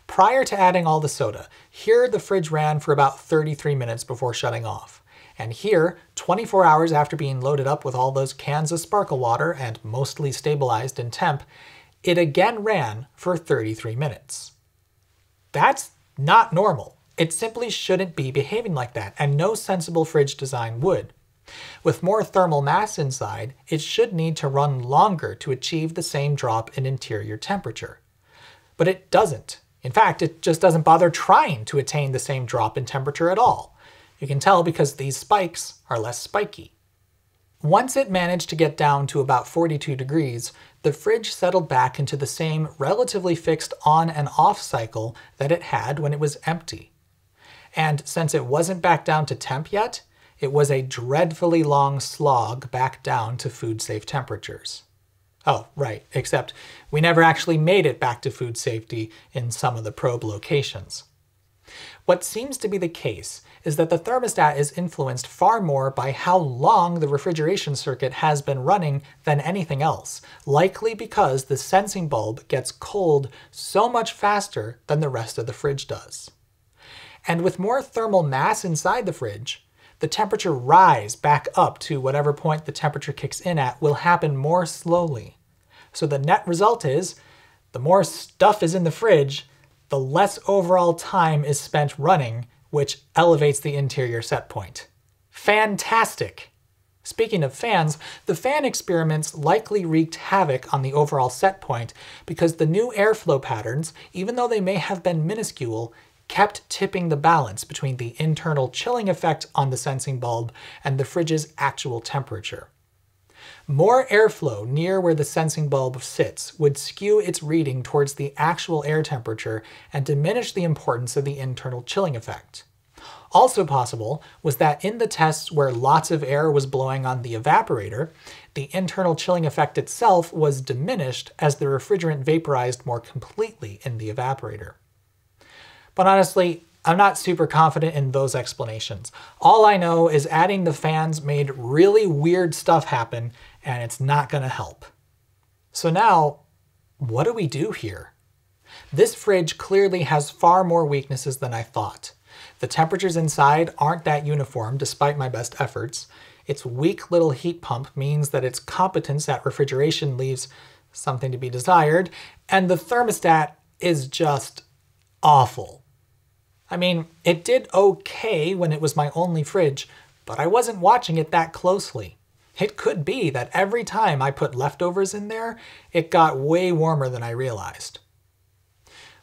Prior to adding all the soda, here the fridge ran for about 33 minutes before shutting off. And here, 24 hours after being loaded up with all those cans of sparkle water and mostly stabilized in temp, it again ran for 33 minutes. That's not normal. It simply shouldn't be behaving like that, and no sensible fridge design would. With more thermal mass inside, it should need to run longer to achieve the same drop in interior temperature. But it doesn't In fact, it just doesn't bother trying to attain the same drop in temperature at all. You can tell because these spikes are less spiky. Once it managed to get down to about 42 degrees, the fridge settled back into the same relatively fixed on and off cycle that it had when it was empty. And since it wasn't back down to temp yet, it was a dreadfully long slog back down to food safe temperatures. Oh, right, except we never actually made it back to food safety in some of the probe locations. What seems to be the case is that the thermostat is influenced far more by how long the refrigeration circuit has been running than anything else, likely because the sensing bulb gets cold so much faster than the rest of the fridge does. And with more thermal mass inside the fridge, the temperature rise back up to whatever point the temperature kicks in at will happen more slowly. So the net result is, the more stuff is in the fridge, the less overall time is spent running, which elevates the interior set point. Fantastic! Speaking of fans, the fan experiments likely wreaked havoc on the overall set point because the new airflow patterns, even though they may have been minuscule, kept tipping the balance between the internal chilling effect on the sensing bulb and the fridge's actual temperature. More airflow near where the sensing bulb sits would skew its reading towards the actual air temperature and diminish the importance of the internal chilling effect. Also possible was that in the tests where lots of air was blowing on the evaporator, the internal chilling effect itself was diminished as the refrigerant vaporized more completely in the evaporator. But honestly, I'm not super confident in those explanations. All I know is adding the fans made really weird stuff happen, and it's not gonna help. So now, what do we do here? This fridge clearly has far more weaknesses than I thought. The temperatures inside aren't that uniform despite my best efforts. Its weak little heat pump means that its competence at refrigeration leaves something to be desired, and the thermostat is just awful. I mean, it did okay when it was my only fridge, but I wasn't watching it that closely. It could be that every time I put leftovers in there, it got way warmer than I realized.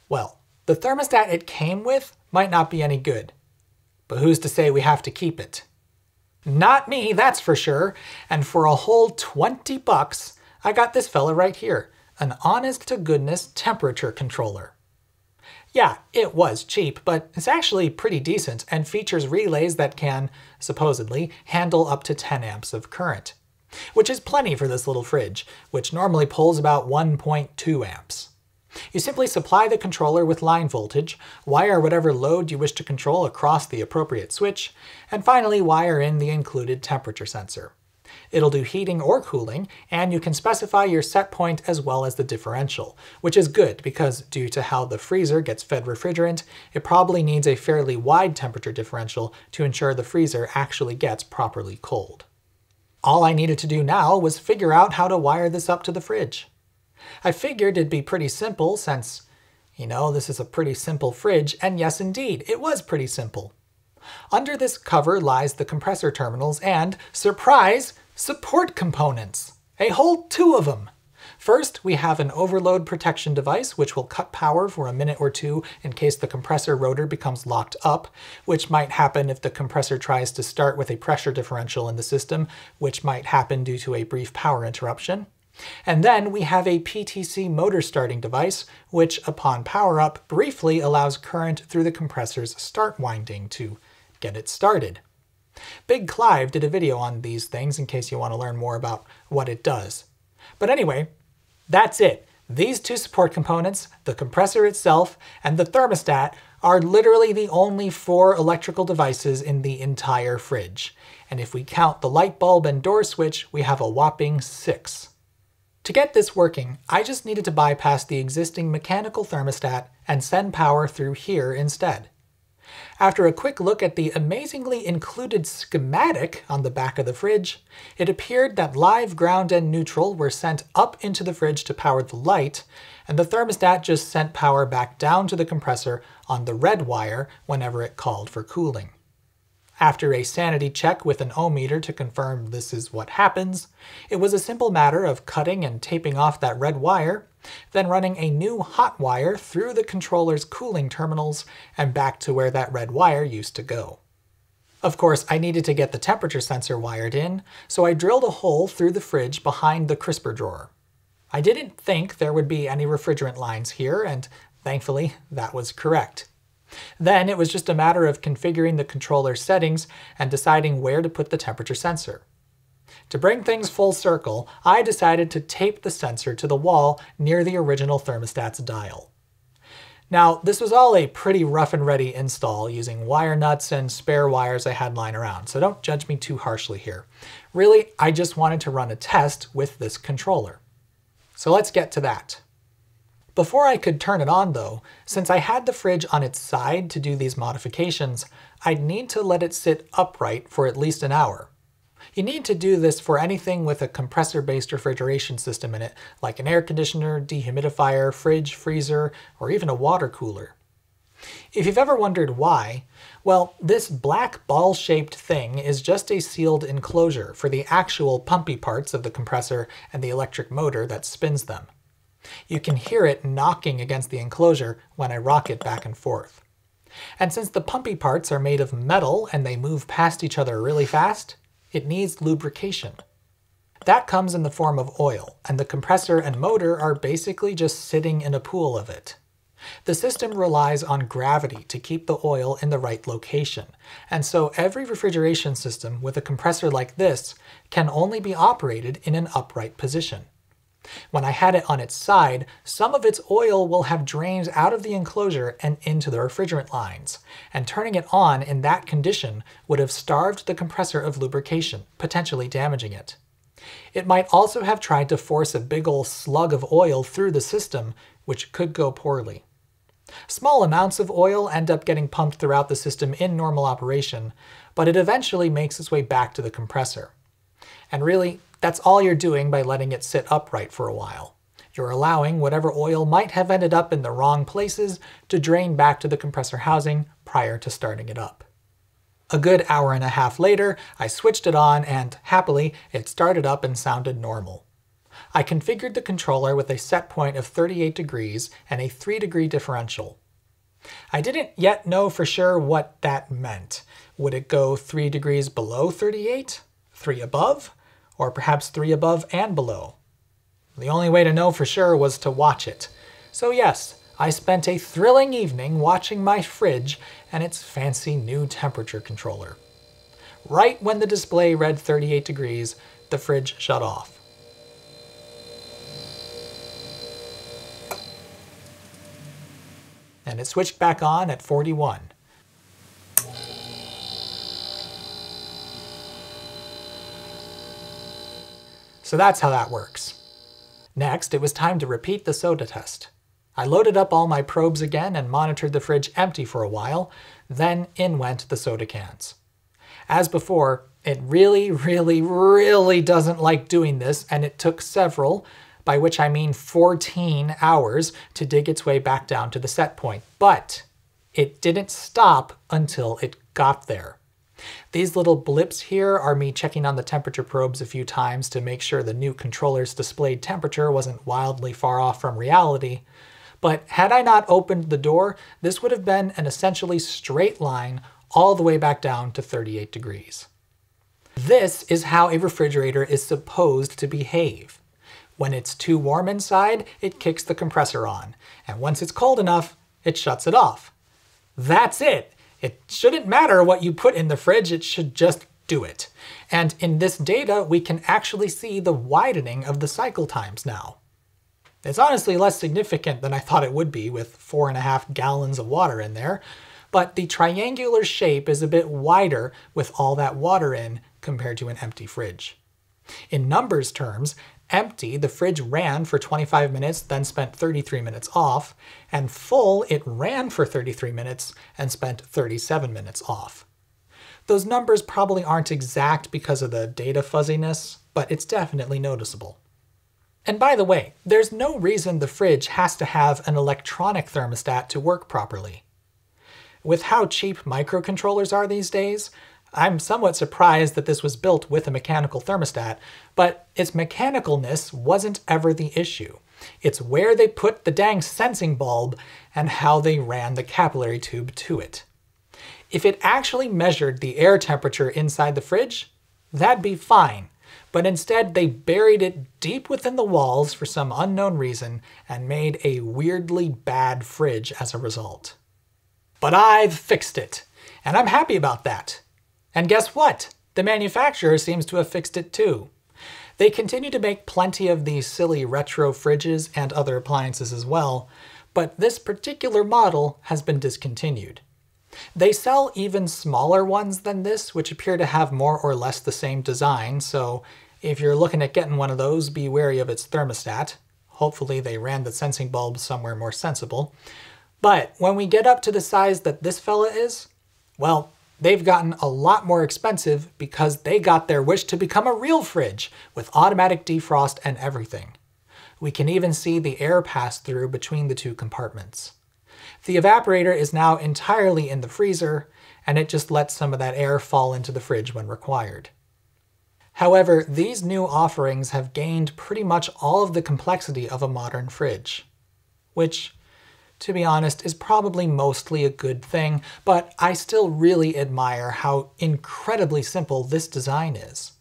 Well, the thermostat it came with might not be any good, but who's to say we have to keep it? Not me, that's for sure, and for a whole 20 bucks, I got this fella right here, an honest to goodness temperature controller. Yeah, it was cheap, but it's actually pretty decent and features relays that can, supposedly, handle up to 10 amps of current. Which is plenty for this little fridge, which normally pulls about 1.2 amps. You simply supply the controller with line voltage, wire whatever load you wish to control across the appropriate switch, and finally wire in the included temperature sensor. It'll do heating or cooling, and you can specify your set point as well as the differential, which is good because due to how the freezer gets fed refrigerant, it probably needs a fairly wide temperature differential to ensure the freezer actually gets properly cold. All I needed to do now was figure out how to wire this up to the fridge. I figured it'd be pretty simple since, you know, this is a pretty simple fridge, and yes indeed, it was pretty simple. Under this cover lies the compressor terminals and, surprise, support components. A whole two of them. First, we have an overload protection device which will cut power for a minute or two in case the compressor rotor becomes locked up, which might happen if the compressor tries to start with a pressure differential in the system, which might happen due to a brief power interruption. And then we have a PTC motor starting device, which upon power up briefly allows current through the compressor's start winding to get it started. Big Clive did a video on these things in case you want to learn more about what it does. But anyway, that's it. These two support components, the compressor itself and the thermostat, are literally the only four electrical devices in the entire fridge. And if we count the light bulb and door switch, we have a whopping six. To get this working, I just needed to bypass the existing mechanical thermostat and send power through here instead. After a quick look at the amazingly included schematic on the back of the fridge, it appeared that live ground and neutral were sent up into the fridge to power the light, and the thermostat just sent power back down to the compressor on the red wire whenever it called for cooling. After a sanity check with an ohmmeter to confirm this is what happens, it was a simple matter of cutting and taping off that red wire, then running a new hot wire through the controller's cooling terminals and back to where that red wire used to go. Of course, I needed to get the temperature sensor wired in, so I drilled a hole through the fridge behind the crisper drawer. I didn't think there would be any refrigerant lines here, and thankfully that was correct. Then it was just a matter of configuring the controller's settings and deciding where to put the temperature sensor. To bring things full circle, I decided to tape the sensor to the wall near the original thermostat's dial. Now, this was all a pretty rough and ready install using wire nuts and spare wires I had lying around, so don't judge me too harshly here. Really, I just wanted to run a test with this controller. So let's get to that. Before I could turn it on though, since I had the fridge on its side to do these modifications, I'd need to let it sit upright for at least an hour. You need to do this for anything with a compressor-based refrigeration system in it, like an air conditioner, dehumidifier, fridge, freezer, or even a water cooler. If you've ever wondered why, well, this black ball-shaped thing is just a sealed enclosure for the actual pumpy parts of the compressor and the electric motor that spins them. You can hear it knocking against the enclosure when I rock it back and forth. And since the pumpy parts are made of metal and they move past each other really fast, it needs lubrication. That comes in the form of oil, and the compressor and motor are basically just sitting in a pool of it. The system relies on gravity to keep the oil in the right location, and so every refrigeration system with a compressor like this can only be operated in an upright position. When I had it on its side, some of its oil will have drained out of the enclosure and into the refrigerant lines, and turning it on in that condition would have starved the compressor of lubrication, potentially damaging it. It might also have tried to force a big ol' slug of oil through the system, which could go poorly. Small amounts of oil end up getting pumped throughout the system in normal operation, but it eventually makes its way back to the compressor. And really, that's all you're doing by letting it sit upright for a while. You're allowing whatever oil might have ended up in the wrong places to drain back to the compressor housing prior to starting it up. A good hour and a half later, I switched it on and, happily, it started up and sounded normal. I configured the controller with a set point of 38 degrees and a 3 degree differential. I didn't yet know for sure what that meant. Would it go 3 degrees below 38? 3 above? Or perhaps three above and below. The only way to know for sure was to watch it. So yes, I spent a thrilling evening watching my fridge and its fancy new temperature controller. Right when the display read 38 degrees, the fridge shut off. And it switched back on at 41. So that's how that works. Next, it was time to repeat the soda test. I loaded up all my probes again and monitored the fridge empty for a while, then in went the soda cans. As before, it really, really, really doesn't like doing this, and it took several, by which I mean 14 hours, to dig its way back down to the set point. But it didn't stop until it got there. These little blips here are me checking on the temperature probes a few times to make sure the new controller's displayed temperature wasn't wildly far off from reality. But had I not opened the door, this would have been an essentially straight line all the way back down to 38 degrees. This is how a refrigerator is supposed to behave. When it's too warm inside, it kicks the compressor on, and once it's cold enough, it shuts it off. That's it! It shouldn't matter what you put in the fridge, it should just do it. And in this data, we can actually see the widening of the cycle times now. It's honestly less significant than I thought it would be with four and a half gallons of water in there, but the triangular shape is a bit wider with all that water in compared to an empty fridge. In numbers terms, Empty, the fridge ran for 25 minutes, then spent 33 minutes off, and full, it ran for 33 minutes and spent 37 minutes off. Those numbers probably aren't exact because of the data fuzziness, but it's definitely noticeable. And by the way, there's no reason the fridge has to have an electronic thermostat to work properly. With how cheap microcontrollers are these days, I'm somewhat surprised that this was built with a mechanical thermostat, but its mechanicalness wasn't ever the issue. It's where they put the dang sensing bulb and how they ran the capillary tube to it. If it actually measured the air temperature inside the fridge, that'd be fine. But instead, they buried it deep within the walls for some unknown reason and made a weirdly bad fridge as a result. But I've fixed it, and I'm happy about that. And guess what? The manufacturer seems to have fixed it too. They continue to make plenty of these silly retro fridges and other appliances as well, but this particular model has been discontinued. They sell even smaller ones than this, which appear to have more or less the same design, so if you're looking at getting one of those, be wary of its thermostat. Hopefully they ran the sensing bulb somewhere more sensible. But when we get up to the size that this fella is, well, they've gotten a lot more expensive because they got their wish to become a real fridge with automatic defrost and everything. We can even see the air pass through between the two compartments. The evaporator is now entirely in the freezer, and it just lets some of that air fall into the fridge when required. However, these new offerings have gained pretty much all of the complexity of a modern fridge. Which, to be honest, is probably mostly a good thing, but I still really admire how incredibly simple this design is.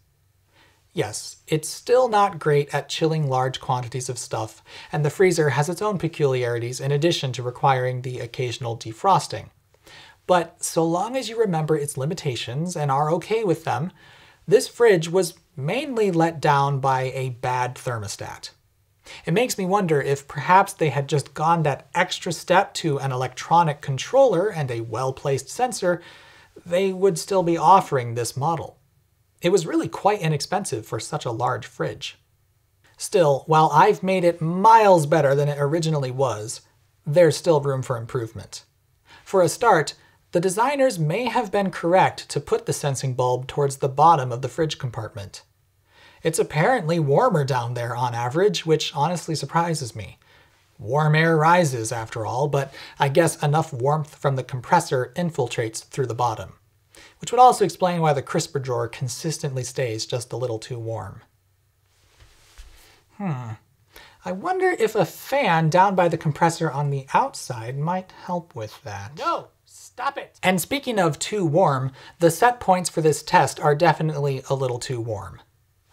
Yes, it's still not great at chilling large quantities of stuff, and the freezer has its own peculiarities in addition to requiring the occasional defrosting. But so long as you remember its limitations and are okay with them, this fridge was mainly let down by a bad thermostat. It makes me wonder if perhaps they had just gone that extra step to an electronic controller and a well-placed sensor, they would still be offering this model. It was really quite inexpensive for such a large fridge. Still, while I've made it miles better than it originally was, there's still room for improvement. For a start, the designers may have been correct to put the sensing bulb towards the bottom of the fridge compartment. It's apparently warmer down there on average, which honestly surprises me. Warm air rises, after all, but I guess enough warmth from the compressor infiltrates through the bottom. Which would also explain why the crisper drawer consistently stays just a little too warm. Hmm. I wonder if a fan down by the compressor on the outside might help with that. No! Stop it! And speaking of too warm, the set points for this test are definitely a little too warm.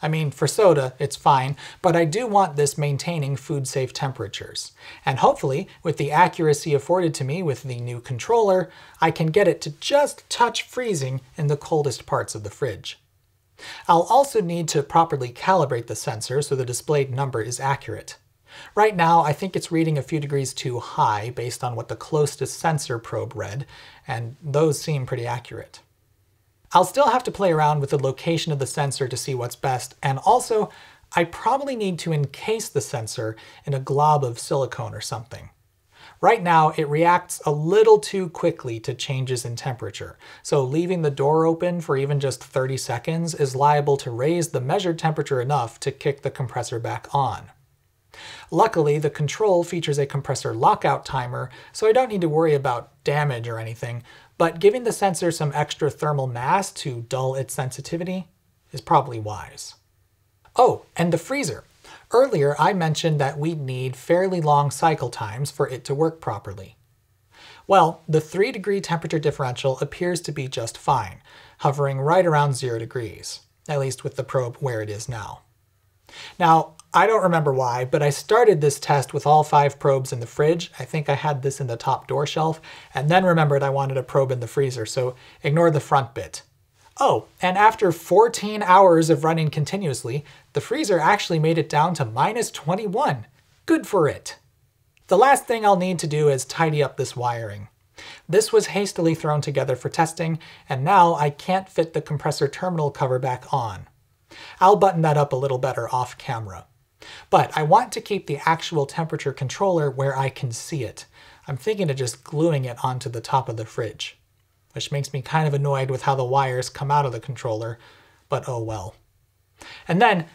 I mean, for soda, it's fine, but I do want this maintaining food-safe temperatures. And hopefully, with the accuracy afforded to me with the new controller, I can get it to just touch freezing in the coldest parts of the fridge. I'll also need to properly calibrate the sensor so the displayed number is accurate. Right now, I think it's reading a few degrees too high based on what the closest sensor probe read, and those seem pretty accurate. I'll still have to play around with the location of the sensor to see what's best, and also, I probably need to encase the sensor in a glob of silicone or something. Right now, it reacts a little too quickly to changes in temperature, so leaving the door open for even just 30 seconds is liable to raise the measured temperature enough to kick the compressor back on. Luckily, the control features a compressor lockout timer, so I don't need to worry about damage or anything, but giving the sensor some extra thermal mass to dull its sensitivity is probably wise. Oh, and the freezer. Earlier I mentioned that we'd need fairly long cycle times for it to work properly. Well, the 3 degree temperature differential appears to be just fine, hovering right around 0 degrees, at least with the probe where it is now. Now, I don't remember why, but I started this test with all five probes in the fridge. I think I had this in the top door shelf, and then remembered I wanted a probe in the freezer, so ignore the front bit. Oh, and after 14 hours of running continuously, the freezer actually made it down to minus 21. Good for it. The last thing I'll need to do is tidy up this wiring. This was hastily thrown together for testing, and now I can't fit the compressor terminal cover back on. I'll button that up a little better off camera. But I want to keep the actual temperature controller where I can see it. I'm thinking of just gluing it onto the top of the fridge. Which makes me kind of annoyed with how the wires come out of the controller, but oh well. And then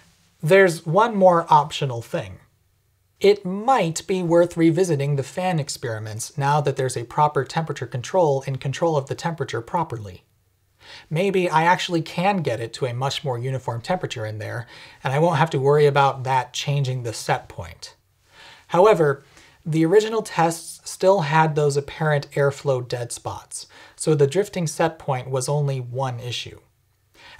there's one more optional thing. It might be worth revisiting the fan experiments now that there's a proper temperature control in control of the temperature properly. Maybe I actually can get it to a much more uniform temperature in there, and I won't have to worry about that changing the set point. However, the original tests still had those apparent airflow dead spots, so the drifting set point was only one issue.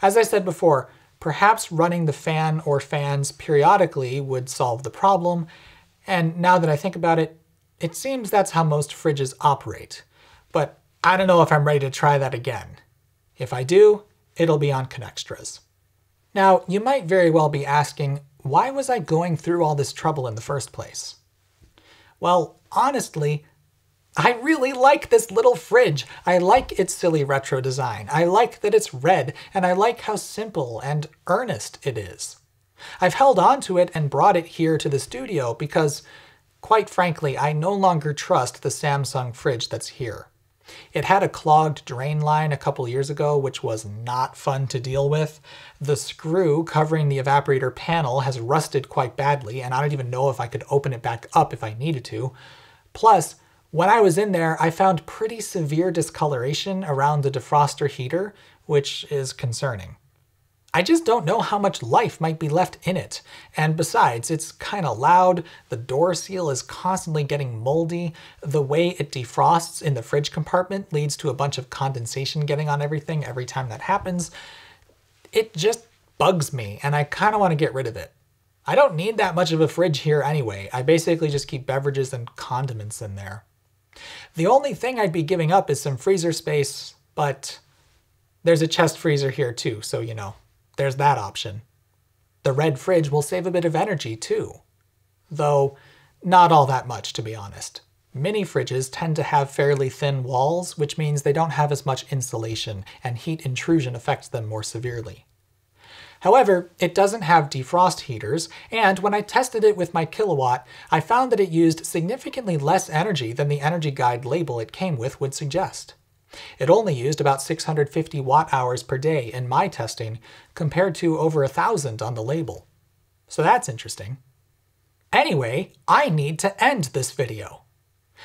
As I said before, perhaps running the fan or fans periodically would solve the problem, and now that I think about it, it seems that's how most fridges operate. But I don't know if I'm ready to try that again. If I do, it'll be on Connextras. Now, you might very well be asking, why was I going through all this trouble in the first place? Well, honestly, I really like this little fridge. I like its silly retro design. I like that it's red, and I like how simple and earnest it is. I've held on to it and brought it here to the studio because, quite frankly, I no longer trust the Samsung fridge that's here. It had a clogged drain line a couple years ago, which was not fun to deal with. The screw covering the evaporator panel has rusted quite badly, and I don't even know if I could open it back up if I needed to. Plus, when I was in there, I found pretty severe discoloration around the defroster heater, which is concerning. I just don't know how much life might be left in it. And besides, it's kinda loud, the door seal is constantly getting moldy, the way it defrosts in the fridge compartment leads to a bunch of condensation getting on everything every time that happens. It just bugs me, and I kinda wanna get rid of it. I don't need that much of a fridge here anyway. I basically just keep beverages and condiments in there. The only thing I'd be giving up is some freezer space, but there's a chest freezer here too, so you know, there's that option. The red fridge will save a bit of energy too. Though, not all that much to be honest. Mini fridges tend to have fairly thin walls, which means they don't have as much insulation, and heat intrusion affects them more severely. However, it doesn't have defrost heaters, and when I tested it with my Kill A Watt, I found that it used significantly less energy than the energy guide label it came with would suggest. It only used about 650 watt hours per day in my testing, compared to over a thousand on the label. So that's interesting. Anyway, I need to end this video.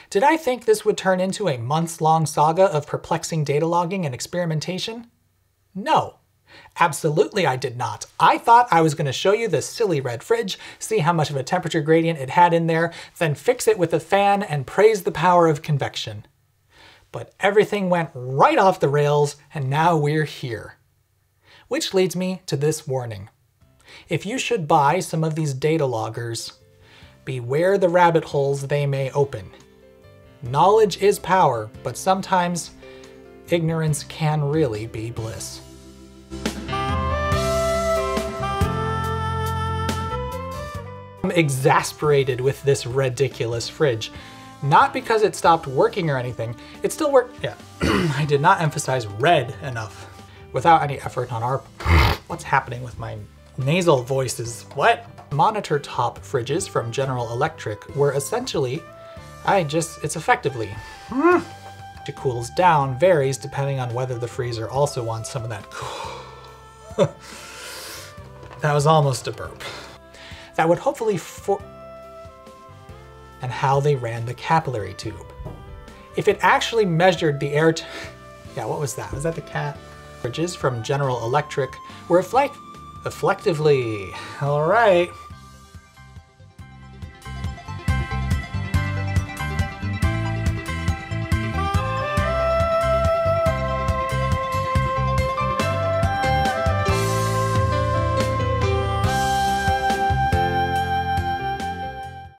Did I think this would turn into a months-long saga of perplexing data logging and experimentation? No. Absolutely I did not. I thought I was going to show you this silly red fridge, see how much of a temperature gradient it had in there, then fix it with a fan and praise the power of convection but everything went right off the rails and now we're here. Which leads me to this warning. If you should buy some of these data loggers, beware the rabbit holes they may open. Knowledge is power, but sometimes ignorance can really be bliss. I'm exasperated with this ridiculous fridge. Not because it stopped working or anything. It still worked. Yeah, [clears throat] I did not emphasize red enough without any effort on our... What's happening with my nasal voices? What? Monitor top fridges from General Electric were essentially, I just, it's effectively, [sighs] it cools down varies depending on whether the freezer also wants some of that [laughs] that was almost a burp. That would hopefully for and how they ran the capillary tube. If it actually measured the air [laughs] yeah, what was that? Was that the cat? Bridges from General Electric were reflect effectively, all right.